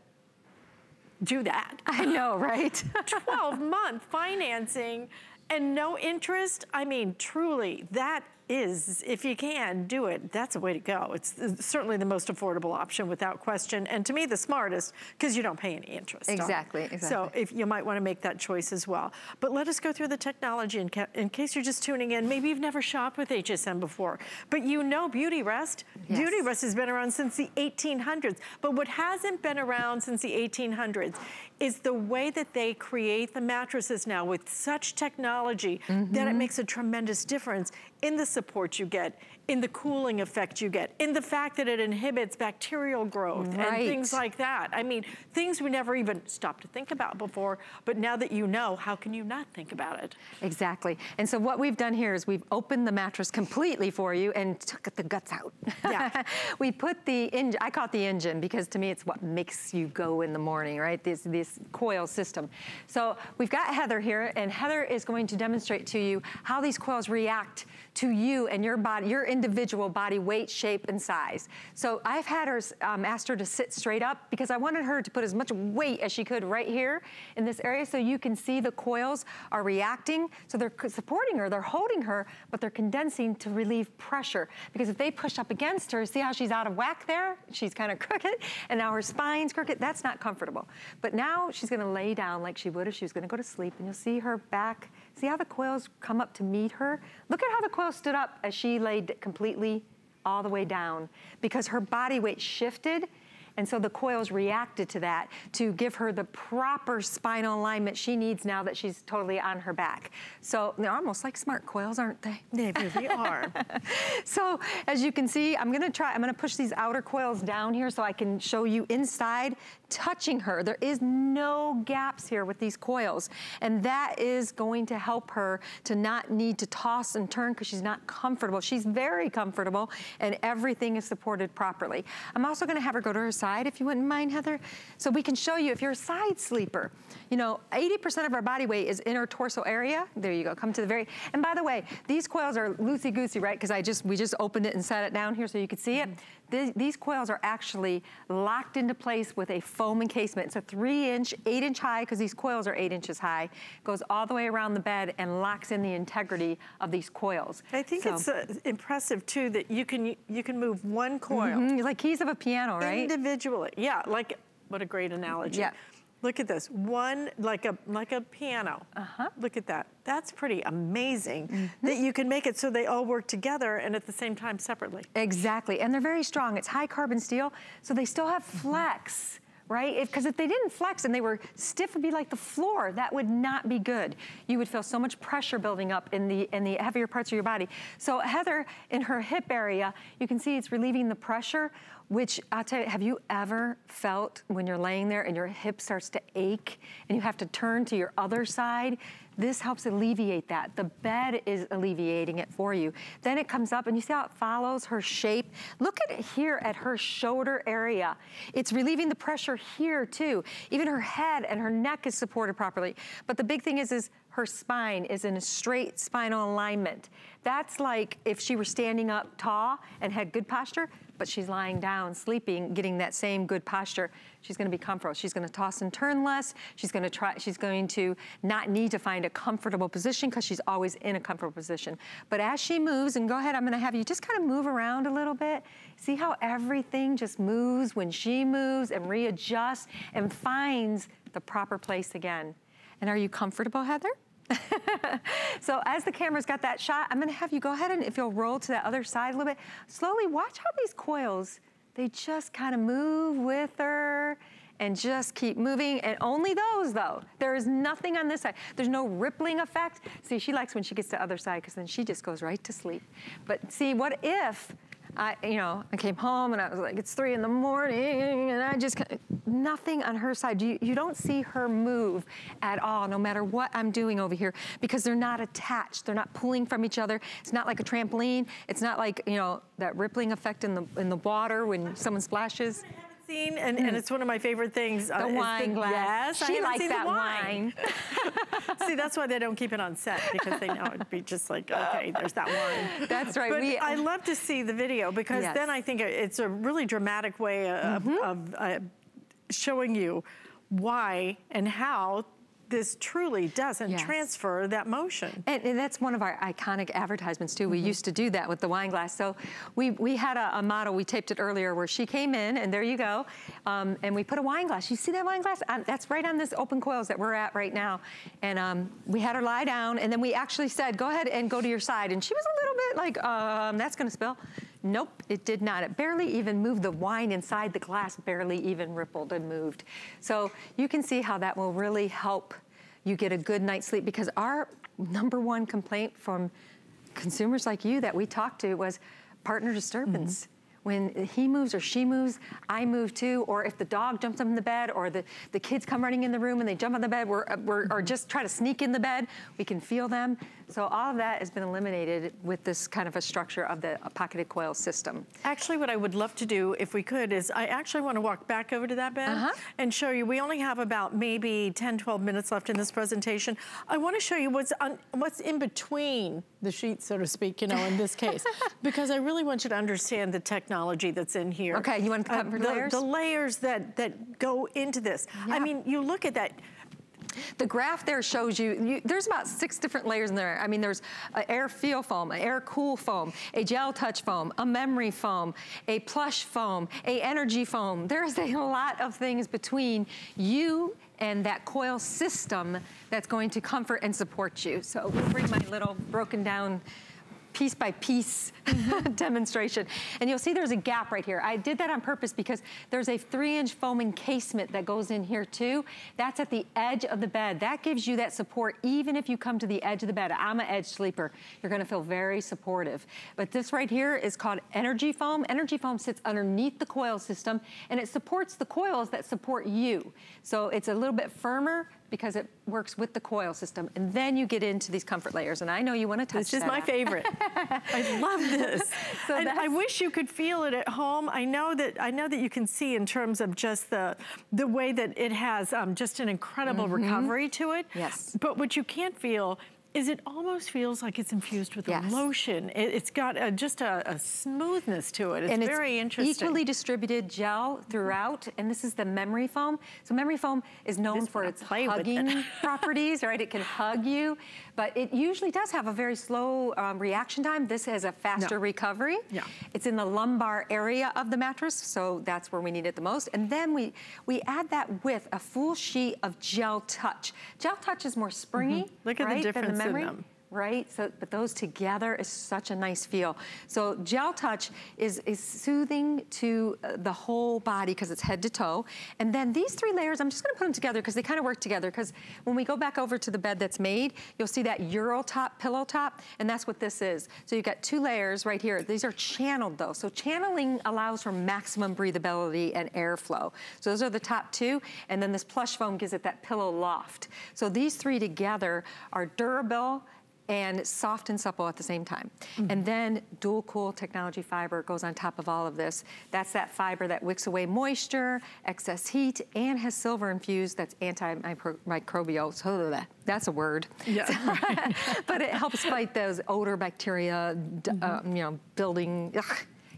do that. I know, right? 12 month financing and no interest. I mean, truly, that is, if you can, do it. That's a way to go. It's uh, certainly the most affordable option without question. And to me, the smartest, because you don't pay any interest. Exactly, exactly. So if you might want to make that choice as well. But let us go through the technology in, ca in case you're just tuning in. Maybe you've never shopped with HSN before, but you know Beautyrest. Yes. Beautyrest has been around since the 1800s. But what hasn't been around since the 1800s is the way that they create the mattresses now with such technology mm -hmm. that it mm-hmm. makes a tremendous difference in the support you get, in the cooling effect you get, in the fact that it inhibits bacterial growth right. and things like that. I mean, things we never even stopped to think about before, but now that you know, how can you not think about it? Exactly. And so what we've done here is we've opened the mattress completely for you and took the guts out. Yeah. we put the engine, I call it the engine because to me it's what makes you go in the morning, right? This, this coil system. So we've got Heather here and Heather is going to demonstrate to you how these coils react to you and your body, your individual body weight, shape, and size. So I've had her, um, asked her to sit straight up because I wanted her to put as much weight as she could right here in this area so you can see the coils are reacting. So they're supporting her, they're holding her, but they're condensing to relieve pressure. Because if they push up against her, see how she's out of whack there? She's kind of crooked, and now her spine's crooked. That's not comfortable. But now she's gonna lay down like she would if she was gonna go to sleep, and you'll see her back See how the coils come up to meet her? Look at how the coil stood up as she laid completely all the way down because her body weight shifted and so the coils reacted to that to give her the proper spinal alignment she needs now that she's totally on her back. So they're almost like smart coils, aren't they? They really are. so as you can see, I'm gonna try, I'm gonna push these outer coils down here so I can show you inside touching her. There is no gaps here with these coils. And that is going to help her to not need to toss and turn because she's not comfortable. She's very comfortable and everything is supported properly. I'm also gonna have her go to her side side, if you wouldn't mind, Heather. So we can show you if you're a side sleeper. You know, 80% of our body weight is in our torso area. There you go, come to the very, and by the way, these coils are loosey-goosey, right? Because I just, we just opened it and set it down here so you could see it. Th these coils are actually locked into place with a foam encasement. It's a three inch, eight inch high, because these coils are eight inches high, goes all the way around the bed and locks in the integrity of these coils. I think so. it's uh, impressive too that you can you can move one coil. Mm -hmm. Like keys of a piano, right? Individually, yeah, like, what a great analogy. Yeah. Look at this, one, like a like a piano. Uh-huh. Look at that. That's pretty amazing mm -hmm. that you can make it so they all work together and at the same time separately. Exactly, and they're very strong. It's high carbon steel, so they still have mm-hmm. flex right? Because if, if, they didn't flex and they were stiff, it'd be like the floor. That would not be good. You would feel so much pressure building up in the in the heavier parts of your body. So Heather, in her hip area, you can see it's relieving the pressure which I'll tell you, have you ever felt when you're laying there and your hip starts to ache and you have to turn to your other side? This helps alleviate that. The bed is alleviating it for you. Then it comes up and you see how it follows her shape? Look at it here at her shoulder area. It's relieving the pressure here too. Even her head and her neck is supported properly. But the big thing is, is her spine is in a straight spinal alignment. That's like if she were standing up tall and had good posture, but she's lying down, sleeping, getting that same good posture, she's gonna be comfortable. She's gonna toss and turn less. She's gonna try, she's going to not need to find a comfortable position because she's always in a comfortable position. But as she moves, and go ahead, I'm gonna have you just kind of move around a little bit. See how everything just moves when she moves and readjusts and finds the proper place again. And are you comfortable, Heather? so as the camera's got that shot, I'm gonna have you go ahead and if you'll roll to that other side a little bit, slowly watch how these coils, they just kind of move with her and just keep moving. And only those though. There is nothing on this side. There's no rippling effect. See, she likes when she gets to the other side because then she just goes right to sleep. But see, what if I, you know, I came home and I was like, it's three in the morning and I just, nothing on her side. You, you don't see her move at all, no matter what I'm doing over here because they're not attached. They're not pulling from each other. It's not like a trampoline. It's not like, you know, that rippling effect in the, in the water when someone splashes seen, and, and, it's one of my favorite things. The uh, wine the, glass. Yes, she likes that wine. wine. See, that's why they don't keep it on set because they know it'd be just like, okay, there's that wine. That's right. But we, I love to see the video because yes. then I think it's a really dramatic way of, mm -hmm. of uh, showing you why and how this truly doesn't yes. transfer that motion. And, and, that's one of our iconic advertisements too. Mm -hmm. We mm-hmm. used to do that with the wine glass. So we, we had a, a, model, we taped it earlier, where she came in, and there you go, um, and we put a wine glass. You see that wine glass? Um, that's right on this open coils that we're at right now. And um, we had her lie down, and then we actually said, go ahead and go to your side. And she was a little bit like, um, that's gonna spill. Nope, it did not. It barely even moved. The wine inside the glass barely even rippled and moved. So you can see how that will really help you get a good night's sleep because our number one complaint from consumers like you that we talked to was partner disturbance. Mm -hmm when he moves or she moves, I move too, or if the dog jumps up in the bed or the, the kids come running in the room and they jump on the bed, we're, we're, or just try to sneak in the bed, we can feel them. So all of that has been eliminated with this kind of a structure of the pocketed coil system. Actually, what I would love to do, if we could, is I actually want to walk back over to that bed uh -huh. and show you. We only have about maybe 10, 12 minutes left in this presentation. I want to show you what's, on, what's in between the sheets, so to speak, you know, in this case, because I really want you to understand the technology that's in here. Okay, you want to cover uh, the, layers? The layers that, that go into this. Yeah. I mean, you look at that, the graph there shows you, you, there's about six different layers in there. I mean, there's air feel foam, air cool foam, a gel touch foam, a memory foam, a plush foam, a energy foam. There's a lot of things between you and that coil system that's going to comfort and support you. So bring my little broken down piece by piece mm-hmm. demonstration. And you'll see there's a gap right here. I did that on purpose because there's a three inch foam encasement that goes in here too. That's at the edge of the bed. That gives you that support even if you come to the edge of the bed. I'm an edge sleeper. You're gonna feel very supportive. But this right here is called energy foam. Energy foam sits underneath the coil system and it supports the coils that support you. So it's a little bit firmer because it works with the coil system. And then you get into these comfort layers. And I know you want to touch This is my up. favorite. I love this. So and I wish you could feel it at home. I know that I know that you can see in terms of just the the way that it has um, just an incredible recovery to it. Yes. But what you can't feel is it almost feels like it's infused with Yes. a lotion. It, has got a, just a, a smoothness to it. It's and very it's interesting. equally distributed gel throughout, and this is the memory foam. So memory foam is known This for its with it. hugging properties, right? It can hug you, but it usually does have a very slow um, reaction time. This has a faster No. recovery. Yeah. It's in the lumbar area of the mattress, so that's where we need it the most. And then we, we add that with a full sheet of gel touch. Gel touch is more springy, Mm-hmm. Look at the right, than difference in memory them. Right? So, but those together is such a nice feel. So gel touch is, is soothing to uh, the whole body because it's head to toe. And then these three layers, I'm just gonna put them together because they kind of work together because when we go back over to the bed that's made, you'll see that Euro top, pillow top, and that's what this is. So you've got two layers right here. These are channeled though. So channeling allows for maximum breathability and airflow. So those are the top two. And then this plush foam gives it that pillow loft. So these three together are durable, and soft and supple at the same time. And then dual cool technology fiber goes on top of all of this. That's that fiber that wicks away moisture, excess heat, and has silver infused that's antimicrobial. So that's a word. Yeah, but it helps fight those odor bacteria, d- uh, you know, building, ugh,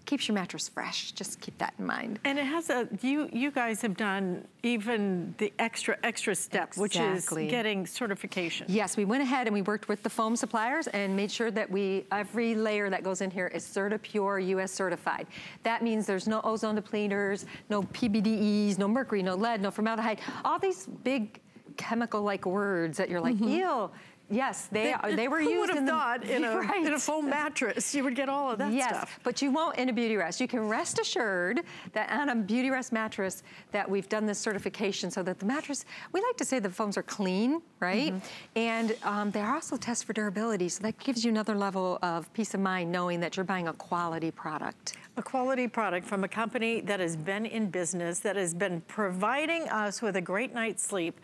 keeps your mattress fresh. Just keep that in mind. And it has a, you you guys have done even the extra, extra step, which is getting certification. Yes, we went ahead and we worked with the foam suppliers and made sure that we every layer that goes in here is CertiPUR US certified. That means there's no ozone depleters, no PBDEs, no mercury, no lead, no formaldehyde, all these big chemical-like words that you're like, mm-hmm. ew. Yes, they are. They were Who used would have the- thought in a, in a foam mattress you would get all of that yes, stuff? but you won't in a Beautyrest. You can rest assured that on a Beautyrest mattress that we've done this certification so that the mattress, we like to say the foams are clean, right? Mm-hmm. And um, they're also test for durability, so that gives you another level of peace of mind knowing that you're buying a quality product. A quality product from a company that has been in business, that has been providing us with a great night's sleep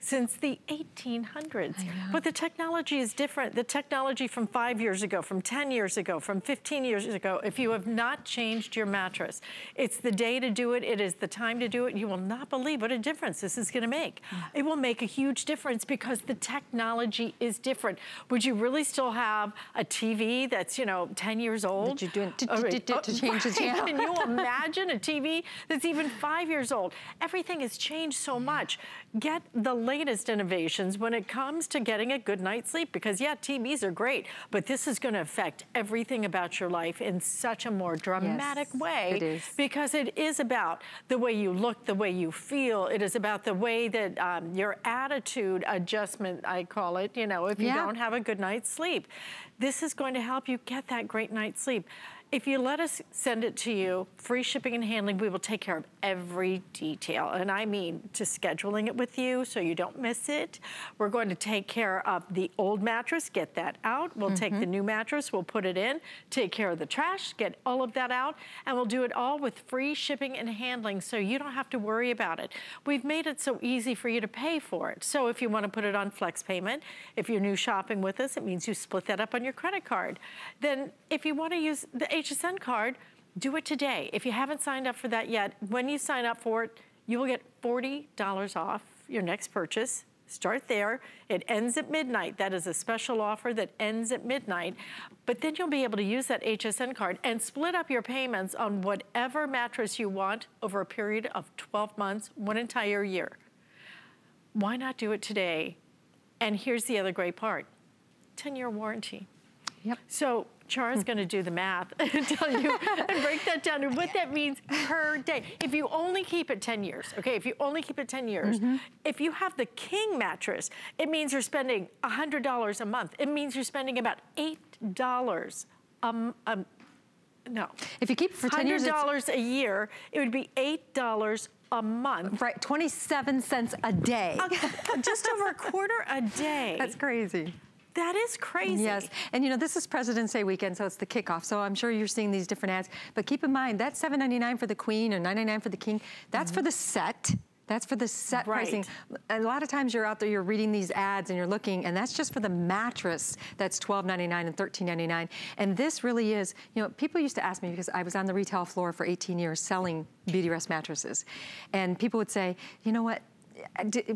since the 1800s. But the technology is different. The technology from five years ago, from 10 years ago, from 15 years ago, if you have not changed your mattress, it's the day to do it. It is the time to do it. You will not believe what a difference this is gonna make. It will make a huge difference because the technology is different. Would you really still have a TV that's, you know, 10 years old? you're doing oh, right. to oh, change the channel. Can you imagine a TV that's even five years old? Everything has changed so much. Get the latest innovations when it comes to getting a good night's sleep because yeah, TVs are great, but this is gonna affect everything about your life in such a more dramatic Yes, way. it is. Because it is about the way you look, the way you feel. It is about the way that um, your attitude adjustment, I call it, you know, if you Yeah. don't have a good night's sleep. This is going to help you get that great night's sleep. If you let us send it to you, free shipping and handling, we will take care of every detail. And I mean to scheduling it with you so you don't miss it. We're going to take care of the old mattress, get that out. We'll take the mm-hmm. new mattress, we'll put it in, take care of the trash, get all of that out, and we'll do it all with free shipping and handling so you don't have to worry about it. We've made it so easy for you to pay for it. So if you want to put it on flex payment, if you're new shopping with us, it means you split that up on your credit card. Then if you want to use the HSN card, do it today. If you haven't signed up for that yet, when you sign up for it, you will get $40 off your next purchase. Start there. It ends at midnight. That is a special offer that ends at midnight. But then you'll be able to use that HSN card and split up your payments on whatever mattress you want over a period of 12 months, one entire year. Why not do it today? And here's the other great part 10 year warranty. Yep. So Chara's gonna do the math and tell you and break that down and what that means per day. If you only keep it 10 years, okay, if you only keep it 10 years, if you have the King mattress, it means you're spending $100 a month. It means you're spending about $8 um, um, no. If you keep it for 10 years, it's- $100 a year, it would be $8 a month. Right, 27 cents a day. Just over a quarter a day. That's crazy. That is crazy. Yes, and you know, this is President's Day weekend, so it's the kickoff. So I'm sure you're seeing these different ads. But keep in mind, that's $7.99 for the queen or $9.99 for the king, that's for the set, That's for the set Right. pricing. A lot of times you're out there, you're reading these ads and you're looking, and that's just for the mattress that's $12.99 and $13.99. And this really is, you know, people used to ask me because I was on the retail floor for 18 years selling Beautyrest mattresses. And people would say, you know what,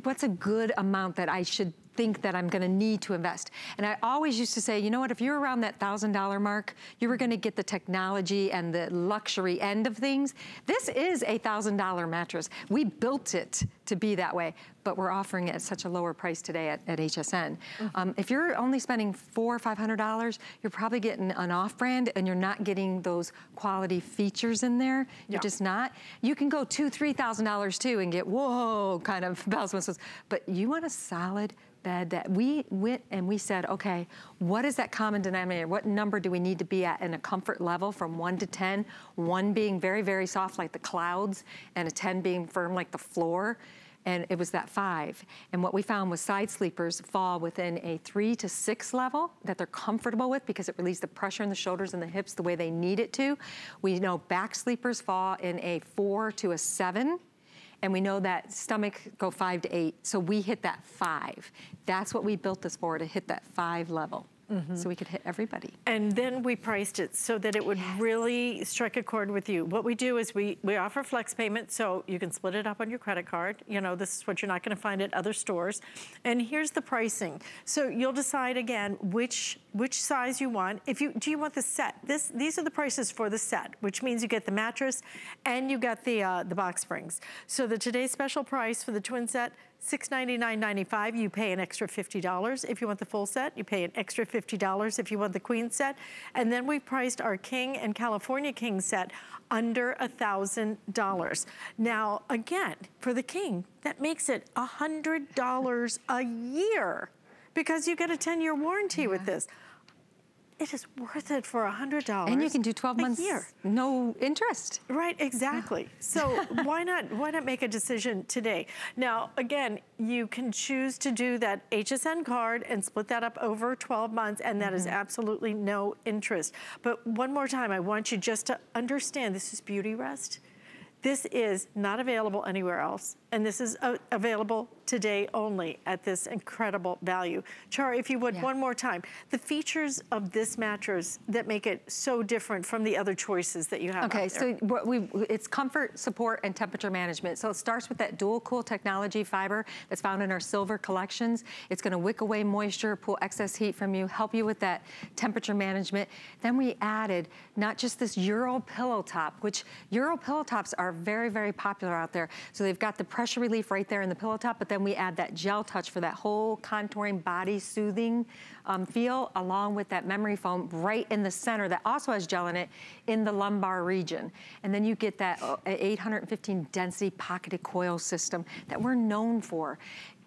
what's a good amount that I should think that I'm gonna need to invest. And I always used to say, you know what, if you're around that $1,000 mark, you were gonna get the technology and the luxury end of things. This is a $1,000 mattress. We built it to be that way, but we're offering it at such a lower price today at, at HSN. Um, if you're only spending four or $500, you're probably getting an off-brand and you're not getting those quality features in there. You're just not. You can go two, $3,000 too and get, whoa, kind of bells and whistles. But you want a solid bed that we went and we said, okay, what is that common denominator? What number do we need to be at in a comfort level from one to 10? One being very, very soft like the clouds and a 10 being firm like the floor. And it was that five. And what we found was side sleepers fall within a three to six level that they're comfortable with because it relieves the pressure in the shoulders and the hips the way they need it to. We know back sleepers fall in a four to a seven and we know that stomach go five to eight. So we hit that five. That's what we built this for, to hit that five level. So we could hit everybody. And then we priced it so that it would really strike a chord with you. What we do is we, we offer flex payment so you can split it up on your credit card. You know, this is what you're not gonna find at other stores. And here's the pricing. So you'll decide again which which size you want. If you do you want the set? This these are the prices for the set, which means you get the mattress and you get the uh, the box springs. So the today's special price for the twin set $699.95, you pay an extra $50. If you want the full set, you pay an extra $50 if you want the queen set. And then we priced our king and California king set under $1,000. Now, again, for the king, that makes it $100 a year because you get a 10-year warranty with this. It is worth it for $100 And you can do 12 a months, year. no interest. Right, exactly. So why not why not make a decision today? Now, again, you can choose to do that HSN card and split that up over 12 months, and that is mm-hmm. absolutely no interest. But one more time, I want you just to understand this is Beautyrest. This is not available anywhere else, and this is uh, available today only at this incredible value. Char, if you would, Yeah. one more time. The features of this mattress that make it so different from the other choices that you have Okay, so we it's comfort, support, and temperature management. So it starts with that dual cool technology fiber that's found in our silver collections. It's gonna wick away moisture, pull excess heat from you, help you with that temperature management. Then we added not just this Euro pillow top, which Euro pillow tops are very, very popular out there. So they've got the pressure relief right there in the pillow top, but then we add that gel touch for that whole contouring body soothing um, feel along with that memory foam right in the center that also has gel in it in the lumbar region. And then you get that uh, 815 density pocketed coil system that we're known for.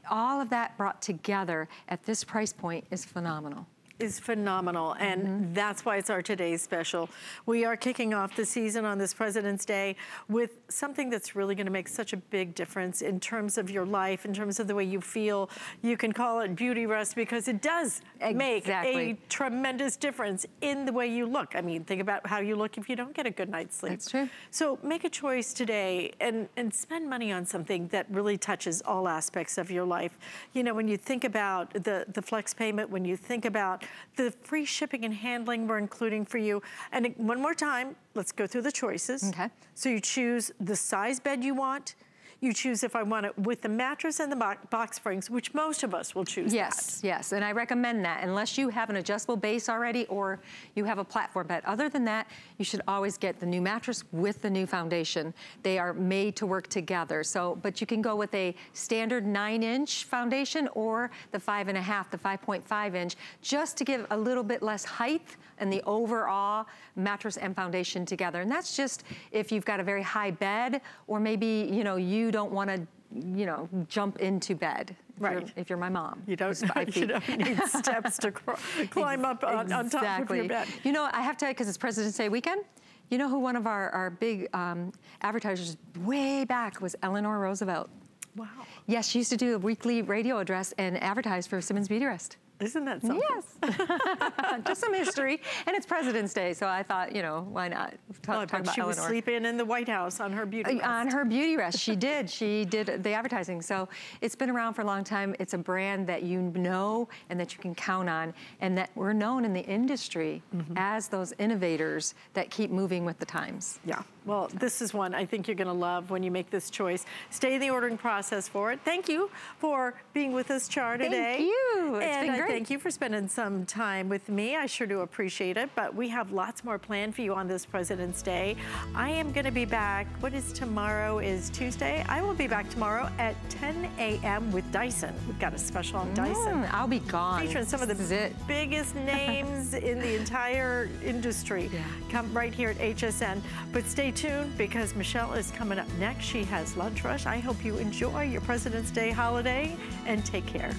All of that brought together at this price point is phenomenal. Is phenomenal, and Mm-hmm. that's why it's our today's special. We are kicking off the season on this President's Day with something that's really gonna make such a big difference in terms of your life, in terms of the way you feel. You can call it Beautyrest because it does make a tremendous difference in the way you look. I mean, think about how you look if you don't get a good night's sleep. That's true. So make a choice today and, and spend money on something that really touches all aspects of your life. You know, when you think about the, the flex payment, when you think about the free shipping and handling we're including for you. And one more time, let's go through the choices. Okay. So you choose the size bed you want. You choose if I want it with the mattress and the bo- box springs, which most of us will choose Yes, yes, and I recommend that unless you have an adjustable base already or you have a platform bed. Other than that, you should always get the new mattress with the new foundation. They are made to work together. So, but you can go with a standard nine inch foundation or the five and a half, the 5.5 inch, just to give a little bit less height and the overall mattress and foundation together. And that's just if you've got a very high bed or maybe, you know, you don't want to you know, jump into bed. If you're- Right. If you're my mom. You don't, you don't need steps to climb up on, on top of your Exactly. bed. You know, I have to tell you, because it's President's Day weekend, you know who one of our, our big um, advertisers way back was Eleanor Roosevelt. Wow. Yes, she used to do a weekly radio address and advertise for Simmons Beautyrest. Isn't that something? Yes. Just some history. And it's President's Day, so I thought, you know, why not talk, I talk about she was sleeping in the White House on her Beautyrest. On her Beautyrest, she did. She did the advertising. So it's been around for a long time. It's a brand that you know and that you can count on, and that we're known in the industry Mm-hmm. as those innovators that keep moving with the times. Yeah, well, this is one I think you're going to love when you make this choice. Stay in the ordering process for it. Thank you for being with us, Char, today. Thank you. It's and been I great. thank you for spending some time with me. I sure do appreciate it. But we have lots more planned for you on this President's Day. I am going to be back. What is tomorrow? Is Tuesday. I will be back tomorrow at 10 a.m. with Dyson. We've got a special on Dyson. Mm, I'll be gone. Featuring some of This the it. biggest names in the entire industry. Come right here at HSN. But stay tuned because Michelle is coming up next. She has Lunch Rush. I hope you enjoy your President's Day holiday and take care.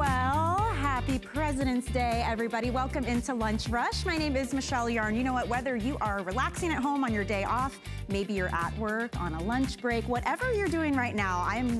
Well, happy President's Day, everybody. Welcome into Lunch Rush. My name is Michelle Yarn. You know what? Whether you are relaxing at home on your day off, maybe you're at work on a lunch break, whatever you're doing right now, I'm